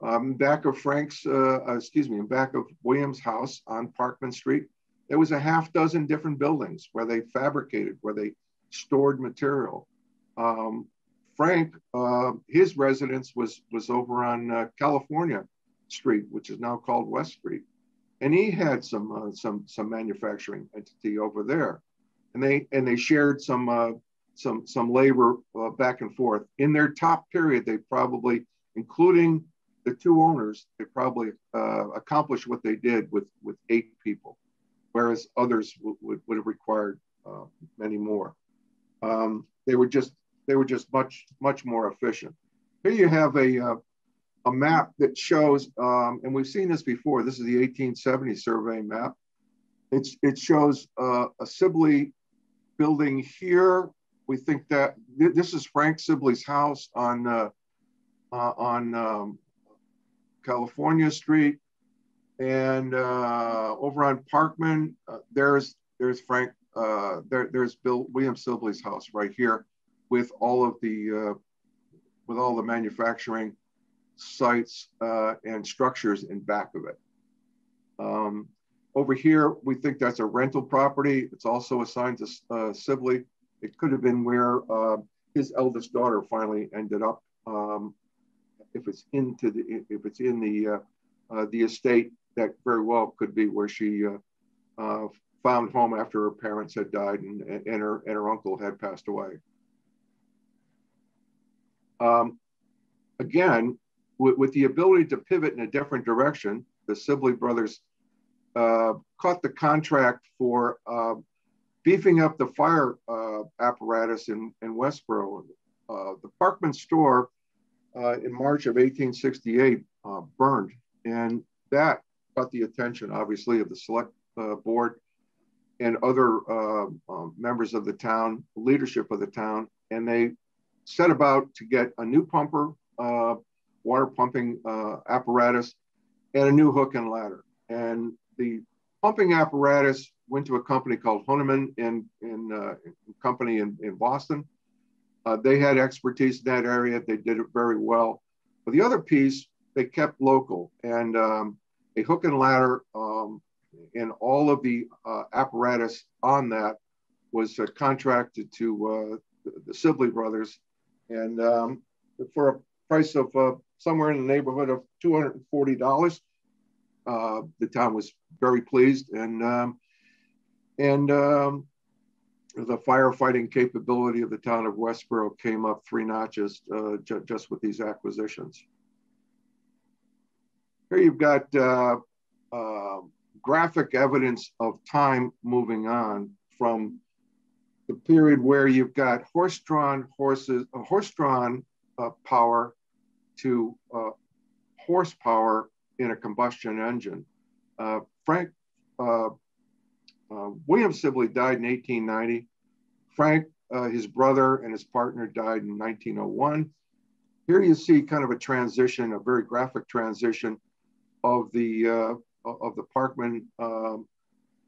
um, back of Frank's, uh, uh, excuse me, in back of Williams' house on Parkman Street, there was a half dozen different buildings where they fabricated, where they stored material. Um, Frank, uh, his residence was was over on uh, California Street, which is now called West Street, and he had some uh, some some manufacturing entity over there, and they and they shared some uh, some some labor uh, back and forth. In their top period, they probably, including the two owners, they probably uh, accomplished what they did with with eight people, whereas others would would have required many more. Um, they were just they were just much much more efficient. Here you have a uh, a map that shows, um, and we've seen this before. This is the 1870 survey map. It's, it shows uh, a Sibley building here we think that th this is Frank Sibley's house on uh, uh, on um, California Street, and uh, over on Parkman, uh, there's there's Frank. There, there's Bill William Sibley's house right here, with all of the uh, with all the manufacturing sites and structures in back of it. Um, over here, we think that's a rental property. It's also assigned to Sibley it could have been where uh, his eldest daughter finally ended up. Um, if it's into the if it's in the uh, uh, the estate, that very well could be where she uh, uh, found home after her parents had died and, and her and her uncle had passed away. Um, again, with, with, the ability to pivot in a different direction, the Sibley brothers uh, caught the contract for beefing up the fire uh, apparatus in, in Westborough. Uh, the Parkman store uh, in March of 1868 uh, burned, and that got the attention, obviously, of the select uh, board and other uh, members of the town, leadership of the town, and they set about to get a new pumper, water pumping apparatus, and a new hook and ladder. And the pumping apparatus went to a company called Hunneman in, in, uh, company in, in Boston. Uh, they had expertise in that area. They did it very well. But the other piece, they kept local and um, a hook and ladder um, and all of the uh, apparatus on that was uh, contracted to uh, the Sibley brothers. And um, for a price of uh, somewhere in the neighborhood of $240, the town was very pleased. And um, and um, the firefighting capability of the town of Westborough came up three notches uh, ju just with these acquisitions. Here you've got uh, uh, graphic evidence of time moving on from the period where you've got horse-drawn horses, uh, horse-drawn uh, power to uh, horsepower in a combustion engine. Frank uh, William Sibley died in 1890. Frank, uh, his brother, and his partner died in 1901. Here you see kind of a transition, a very graphic transition of the uh, of the Parkman um,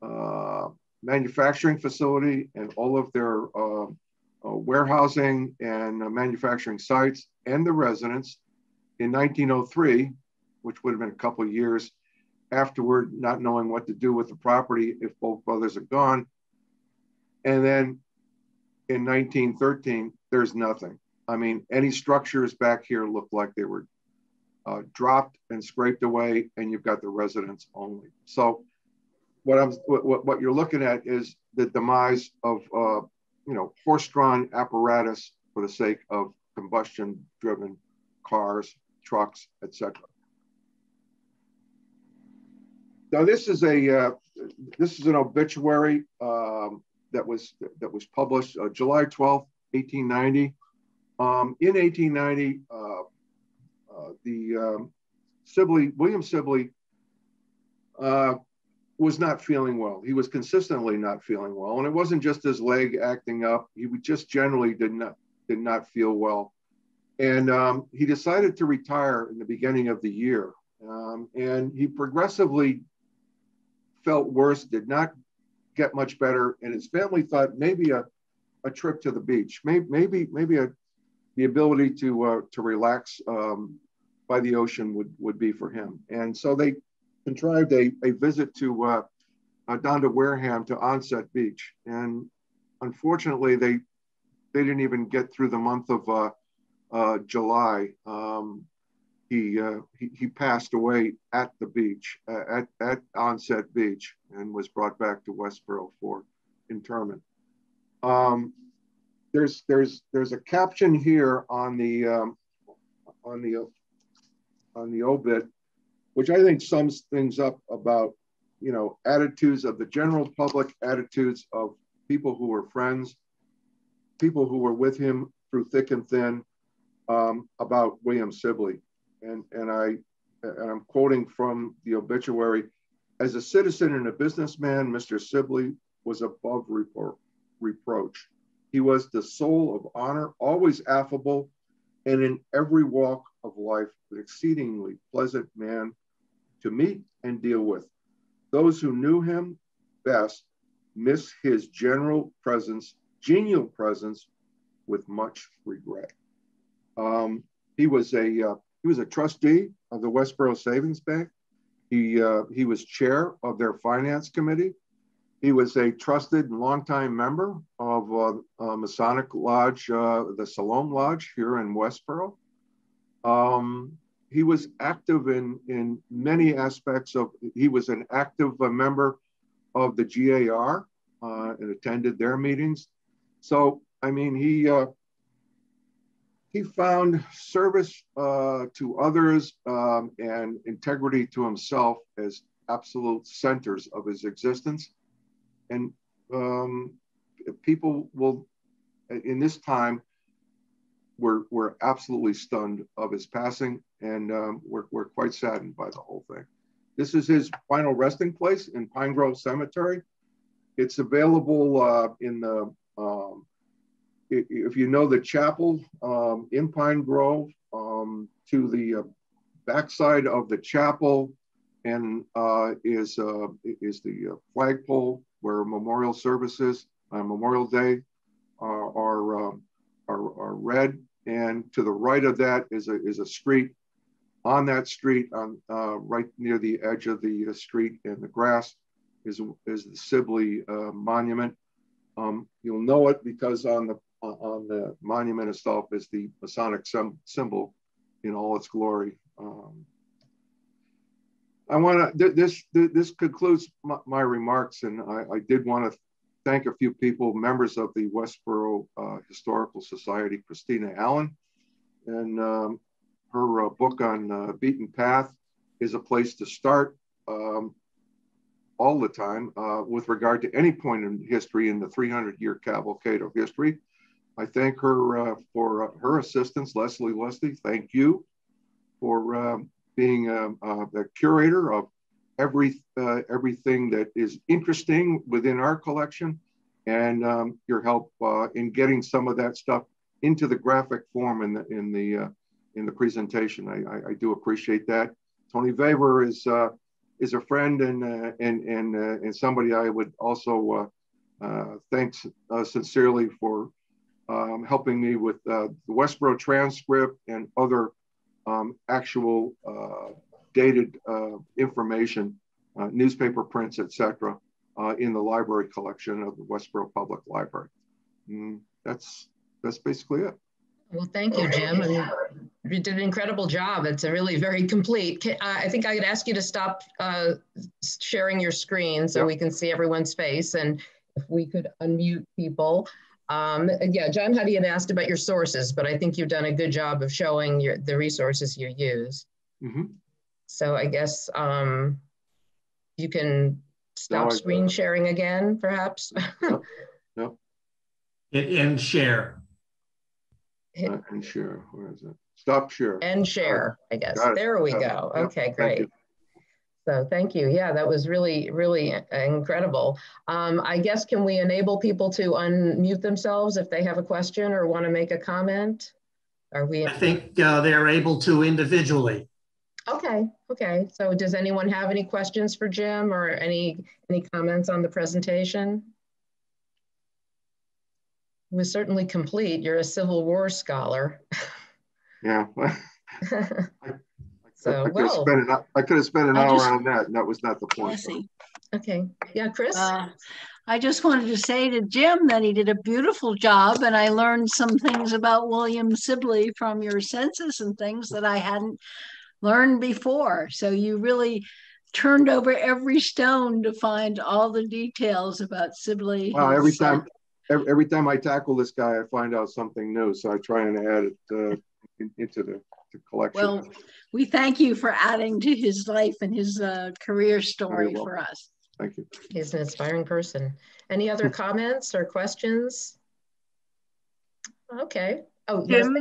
uh, manufacturing facility and all of their uh, uh, warehousing and manufacturing sites and the residents in 1903, which would have been a couple of years afterward, not knowing what to do with the property if both brothers are gone. And then in 1913, there's nothing. I mean, any structures back here look like they were uh, dropped and scraped away, and you've got the residents only. So, what I'm what, what you're looking at is the demise of uh, you know horse-drawn apparatus for the sake of combustion-driven cars, trucks, etc. Now this is a uh, this is an obituary um, that was that was published uh, July 12th, 1890. Um, in 1890, uh, uh, the um, Sibley, William Sibley uh, was not feeling well. He was consistently not feeling well, and it wasn't just his leg acting up. He just generally did not did not feel well, and um, he decided to retire in the beginning of the year. Um, and he progressively felt worse, did not get much better, and his family thought maybe a, a trip to the beach, maybe maybe maybe a the ability to uh, to relax um, by the ocean would would be for him. And so they contrived a, a visit to uh, uh, Wareham to Onset Beach, and unfortunately they they didn't even get through the month of uh, uh, July. Um, he, uh, he, he passed away at the beach at at Onset Beach and was brought back to Westborough for interment. Um, there's there's there's a caption here on the um, on the on the obit, which I think sums things up about you know attitudes of the general public, attitudes of people who were friends, people who were with him through thick and thin, um, about William Sibley, and and I and I'm quoting from the obituary. As a citizen and a businessman, Mr. Sibley was above repro reproach. He was the soul of honor, always affable, and in every walk of life, an exceedingly pleasant man to meet and deal with. Those who knew him best miss his general presence, genial presence, with much regret. Um, he was a uh, he was a trustee of the Westborough Savings Bank. He uh, he was chair of their finance committee. He was a trusted and longtime member of uh, uh, Masonic Lodge, uh, the Siloam Lodge here in Westborough. Um, he was active in, in many aspects of, he was an active uh, member of the GAR uh, and attended their meetings. So, I mean, he, uh, he found service to others um, and integrity to himself as absolute centers of his existence and um, people will, in this time, we're, we're absolutely stunned of his passing, and um, we're, we're quite saddened by the whole thing. This is his final resting place in Pine Grove Cemetery. It's available uh, in the, um, if you know the chapel um, in Pine Grove, um, to the uh, backside of the chapel and uh, is, uh, is the uh, flagpole where memorial services on Memorial Day are, are, um, are, are read. And to the right of that is a, is a street. On that street, on uh, right near the edge of the uh, street in the grass, is, is the Sibley uh, Monument. Um, you'll know it because on the on the monument itself is the Masonic symbol in all its glory. Um, I want to, this, this concludes my, my remarks, and I, I did want to thank a few people, members of the Westborough uh, Historical Society, Kristina Allen, and um, her uh, book on uh, Beaten Path is a place to start um, all the time uh, with regard to any point in history in the 300 year cavalcade of history. I thank her uh, for uh, her assistance, Leslie Leslie. Thank you for um, being a, a curator of every uh, everything that is interesting within our collection, and um, your help uh, in getting some of that stuff into the graphic form in the in the uh, in the presentation. I, I, I, do appreciate that. Tony Weber is uh, is a friend and uh, and and uh, and somebody I would also thanks sincerely for um, helping me with the Westborough transcript and other um, actual dated uh, information, uh, newspaper prints, etc., uh, in the library collection of the Westborough Public Library. Mm, that's that's basically it. Well, thank you, Jim. And you did an incredible job. It's a really very complete. I think I could ask you to stop uh, sharing your screen so yep. we can see everyone's face, and if we could unmute people. Um, yeah, John Huddy had asked about your sources, but I think you've done a good job of showing your, the resources you use. Mm -hmm. So I guess um, you can stop screen sharing again, perhaps. no, no. Hit end share. and share. Where is it? Stop share. And share, I guess. There we go. Okay, great. So thank you. Yeah, that was really, really incredible. Um, I guess, can we enable people to unmute themselves if they have a question or want to make a comment? Are we? I think uh, they're able to individually. Okay, okay. So does anyone have any questions for Jim or any, any comments on the presentation? It was certainly complete. You're a Civil War scholar. Yeah. so, I, well. Spent an, I could have spent an I hour just, on that, and that was not the point. Okay. Yeah, Chris? Uh, I just wanted to say to Jim that he did a beautiful job, and I learned some things about William Sibley from your census and things that I hadn't learned before. So you really turned over every stone to find all the details about Sibley. Wow, every time, every, every, time I tackle this guy, I find out something new. So I try and add it uh, in, into the, the, collection. Well, we thank you for adding to his life and his uh, career story for us. Thank you. He's an inspiring person. Any other comments or questions? Okay. Oh, Jim,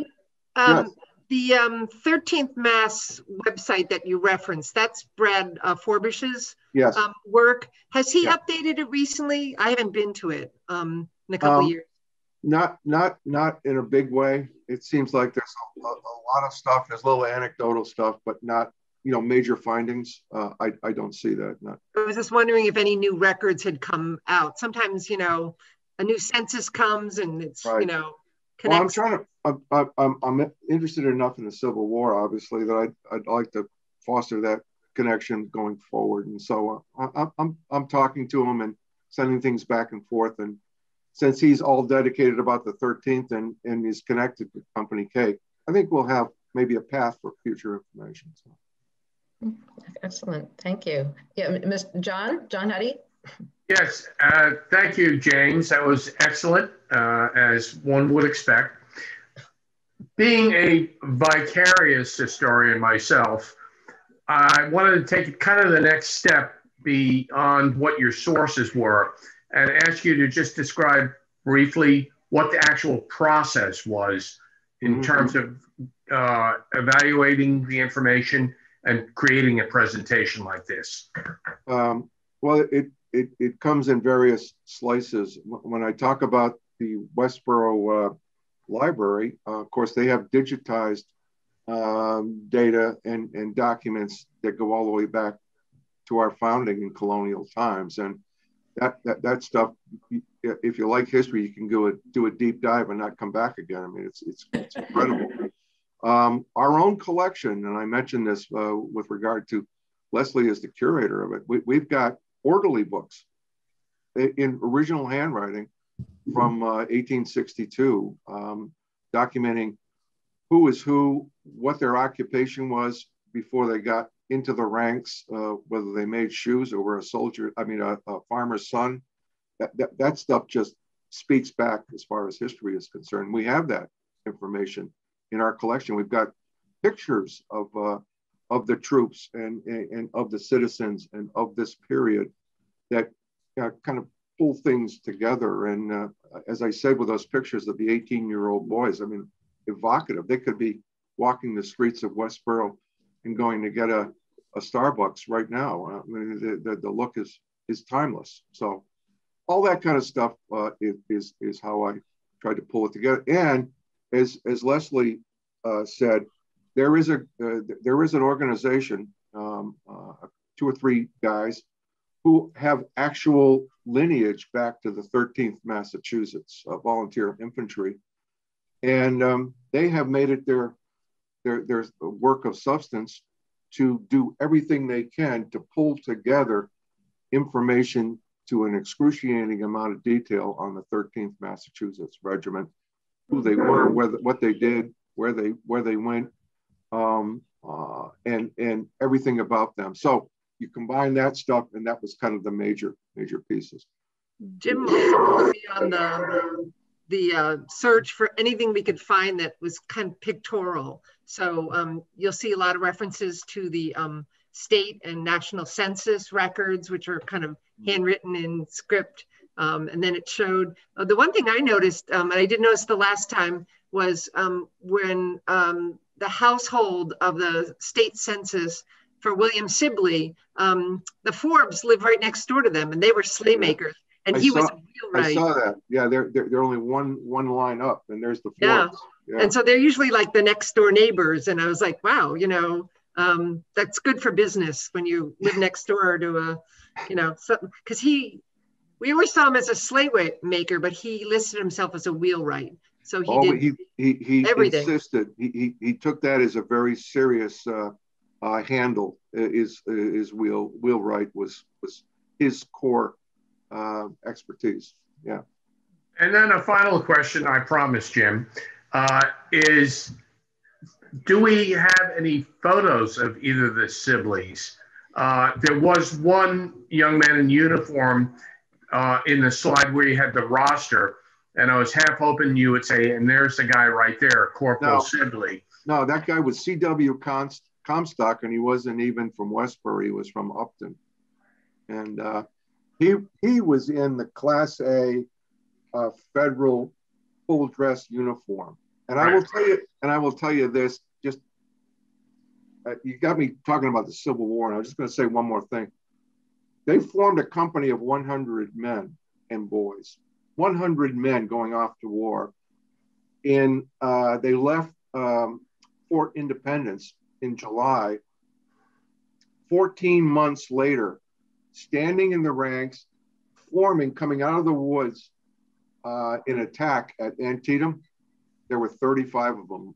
um, yes the um, 13th Mass website that you referenced, that's Brad uh, Forbush's yes. um, work. Has he yeah. updated it recently? I haven't been to it um, in a couple um, years. Not, not, not in a big way. It seems like there's a, a, a, lot of stuff. There's little anecdotal stuff, but not, you know, major findings. Uh, I, I don't see that. Not. I was just wondering if any new records had come out. Sometimes, you know, a new census comes and it's, right. you know, well, I'm trying to. I'm, I'm, I'm interested enough in the Civil War, obviously, that I'd, I'd like to foster that connection going forward. And so uh, I, I'm, I'm talking to him and sending things back and forth. And since he's all dedicated about the 13th and, and is connected to Company K, I think we'll have maybe a path for future information. So. Excellent. Thank you. Yeah, Mr. John, John Huddy. Yes, uh, thank you, James. That was excellent, uh, as one would expect. Being a vicarious historian myself, I wanted to take kind of the next step beyond what your sources were and ask you to just describe briefly what the actual process was in mm-hmm. terms of uh, evaluating the information and creating a presentation like this. Um, well, it, it, it comes in various slices. When I talk about the Westborough uh, Library, uh, of course, they have digitized um, data and, and documents that go all the way back to our founding in colonial times. And that, that, that stuff, if you like history, you can go a, do a deep dive and not come back again. I mean, it's, it's, it's incredible. Um, our own collection, and I mentioned this uh, with regard to Leslie as the curator of it, we, we've got orderly books in original handwriting from uh, 1862, um, documenting who is who, what their occupation was before they got into the ranks, uh, whether they made shoes or were a soldier, I mean, a, a farmer's son. That, that, that stuff just speaks back as far as history is concerned. We have that information in our collection. We've got pictures of uh, of the troops and, and, and, of the citizens and of this period that uh, kind of pull things together. And uh, as I said, with those pictures of the 18 year old boys, I mean, evocative. They could be walking the streets of Westborough and going to get a, a Starbucks right now. I mean, the, the, the look is, is timeless. So all that kind of stuff uh, is, is how I tried to pull it together. And as, as Leslie uh, said, there is a uh, there is an organization, um, uh, two or three guys who have actual lineage back to the 13th Massachusetts uh, Volunteer Infantry, and um, they have made it their their their work of substance to do everything they can to pull together information to an excruciating amount of detail on the 13th Massachusetts Regiment, who they were, whether, what they did, where they where they went, um, uh, and and everything about them. So you combine that stuff, and that was kind of the major major pieces. Jim be on the the uh, search for anything we could find that was kind of pictorial. So um, you'll see a lot of references to the um, state and national census records, which are kind of handwritten in script. Um, and then it showed uh, the one thing I noticed, um, and I didn't notice the last time, was um, when um, the household of the state census for William Sibley, um, the Forbes lived right next door to them, and they were sleigh makers. And I he was saw- a I saw that. Yeah, they're, they're, they're only one, one line up and there's the Yeah. Forbes. Yeah. And so they're usually like the next door neighbors. And I was like, wow, you know, um, that's good for business when you live next door to a, you know, because he, we always saw him as a sleigh maker, but he listed himself as a wheelwright. So he Oh, did. he, he, he everything. insisted, he, he, he took that as a very serious, uh, uh, handle. Uh, His, uh, his wheel, wheelwright was, was his core, uh, expertise. Yeah. And then a final question, I promise, Jim, uh, is do we have any photos of either of the Sibleys? Uh, there was one young man in uniform uh, in the slide where you had the roster, and I was half hoping you would say, and there's the guy right there, Corporal No. Sibley. No, that guy was C.W. Const- Comstock, and he wasn't even from Westboro. He was from Upton, and uh, he he was in the Class A uh, federal full dress uniform. And I will tell you, and I will tell you this. Just uh, you got me talking about the Civil War, and I'm just going to say one more thing. They formed a company of 100 men and boys, 100 men going off to war. And uh, they left um, Fort Independence in July. 14 months later, standing in the ranks, forming, coming out of the woods uh, in attack at Antietam, there were 35 of them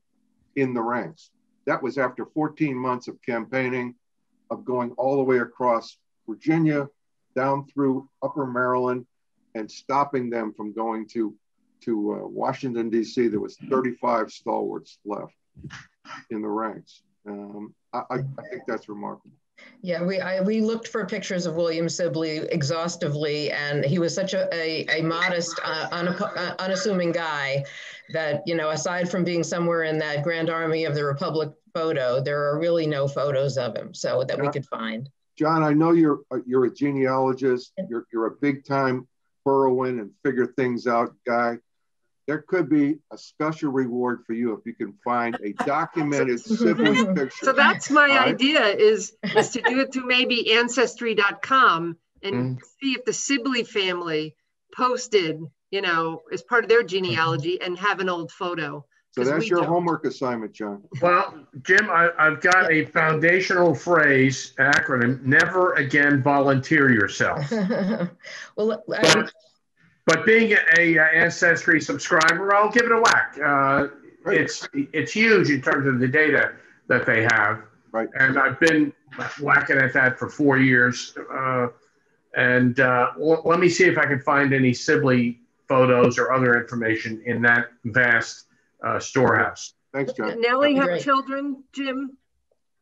in the ranks. That was after 14 months of campaigning, of going all the way across Virginia, down through Upper Maryland, and stopping them from going to to uh, Washington D.C. There was 35 stalwarts left in the ranks. Um, I, I, think that's remarkable. Yeah, we I, we looked for pictures of William Sibley exhaustively, and he was such a a, a modest, uh, unap- uh, unassuming guy that you know, aside from being somewhere in that Grand Army of the Republic photo, there are really no photos of him, so that we Yeah. could find. John, I know you're uh, you're a genealogist. You're you're a big time burrowing and figure things out guy. There could be a special reward for you if you can find a documented Sibley picture. So that's my right. idea is, is to do it through maybe ancestry.com and Mm. see if the Sibley family posted, you know, as part of their genealogy and have an old photo. So 'cause that's your don't. homework assignment, John. Well, Jim, I, I've got a foundational phrase, acronym, never again volunteer yourself. well, I, But, but being a, a Ancestry subscriber, I'll give it a whack. Uh, Right. it's it's huge in terms of the data that they have. Right. And I've been whacking at that for four years. Uh, and uh, l- let me see if I can find any Sibley photos or other information in that vast uh, storehouse. Thanks, Did John. Nellie have Great. children, Jim?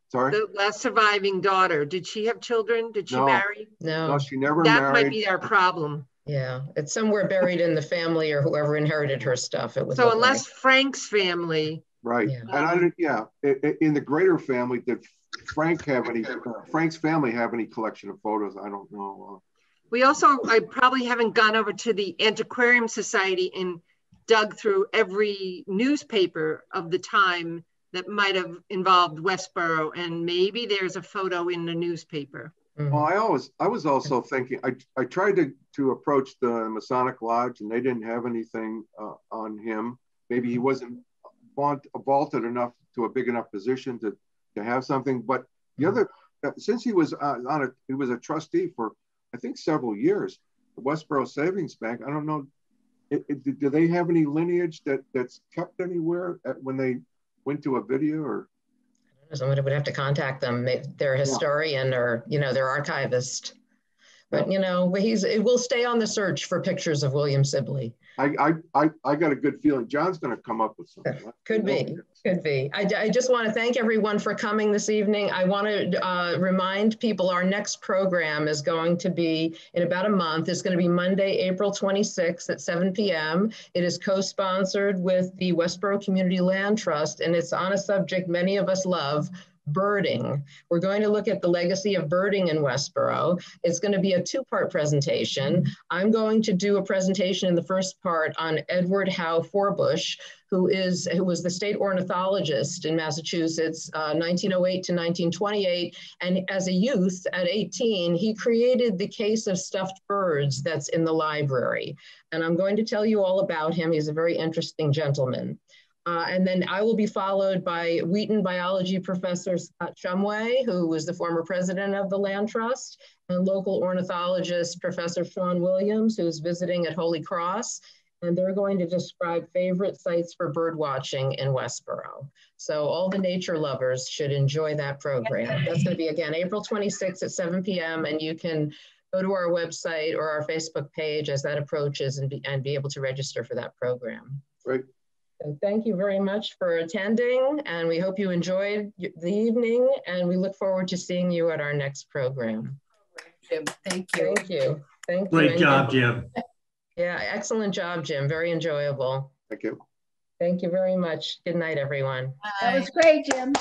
Sorry. The last surviving daughter, did she have children? Did she No. marry? no, No, she never That might be our problem. yeah, it's somewhere buried in the family or whoever inherited her stuff. It was So unless Frank's family, Right. Yeah. And I didn't, yeah, i- i- in the greater family, did Frank have any, uh, Frank's family have any collection of photos? I don't know. we also, I probably haven't gone over to the Antiquarian Society and dug through every newspaper of the time that might have involved Westboro, and maybe there's a photo in the newspaper. Mhm. Well, I always, I was also thinking, I, I tried to, to approach the Masonic Lodge and they didn't have anything uh, on him. Maybe he wasn't vaunt, vaulted enough to a big enough position to, to have something. But the other, uh, since he was uh, on a, he was a trustee for, I think, several years, the Westboro Savings Bank. I don't know, it, it, do they have any lineage that that's kept anywhere at, when they went to a video or? Somebody would have to contact them, their historian or, you know, their archivist. But, you know, he's, it will stay on the search for pictures of William Sibley. I, I, I, I got a good feeling John's going to come up with something. Could be. Could be. I, I just want to thank everyone for coming this evening. I want to uh, remind people our next program is going to be in about a month. It's going to be Monday, April 26th at 7 p.m. It is co-sponsored with the Westboro Community Land Trust, and it's on a subject many of us love, birding. We're going to look at the legacy of birding in Westboro. It's going to be a two-part presentation. I'm going to do a presentation in the first part on Edward Howe Forbush, who is who was the state ornithologist in Massachusetts, uh, 1908 to 1928. And as a youth at 18, he created the case of stuffed birds that's in the library. And I'm going to tell you all about him. He's a very interesting gentleman. Uh, and then I will be followed by Wheaton biology professor Scott Shumway, who was the former president of the Land Trust, and local ornithologist Professor Sean Williams, who's visiting at Holy Cross. And they're going to describe favorite sites for bird watching in Westboro. So all the nature lovers should enjoy that program. That's going to be again April 26th at 7 p.m. And you can go to our website or our Facebook page as that approaches and be, and be able to register for that program. Great. So thank you very much for attending and we hope you enjoyed the evening and we look forward to seeing you at our next program. Jim, thank you. Thank you. Thank you. Great And job, Jim. Yeah, excellent job, Jim. Very enjoyable. Thank you. Thank you very much. Good night, everyone. That was great, Jim.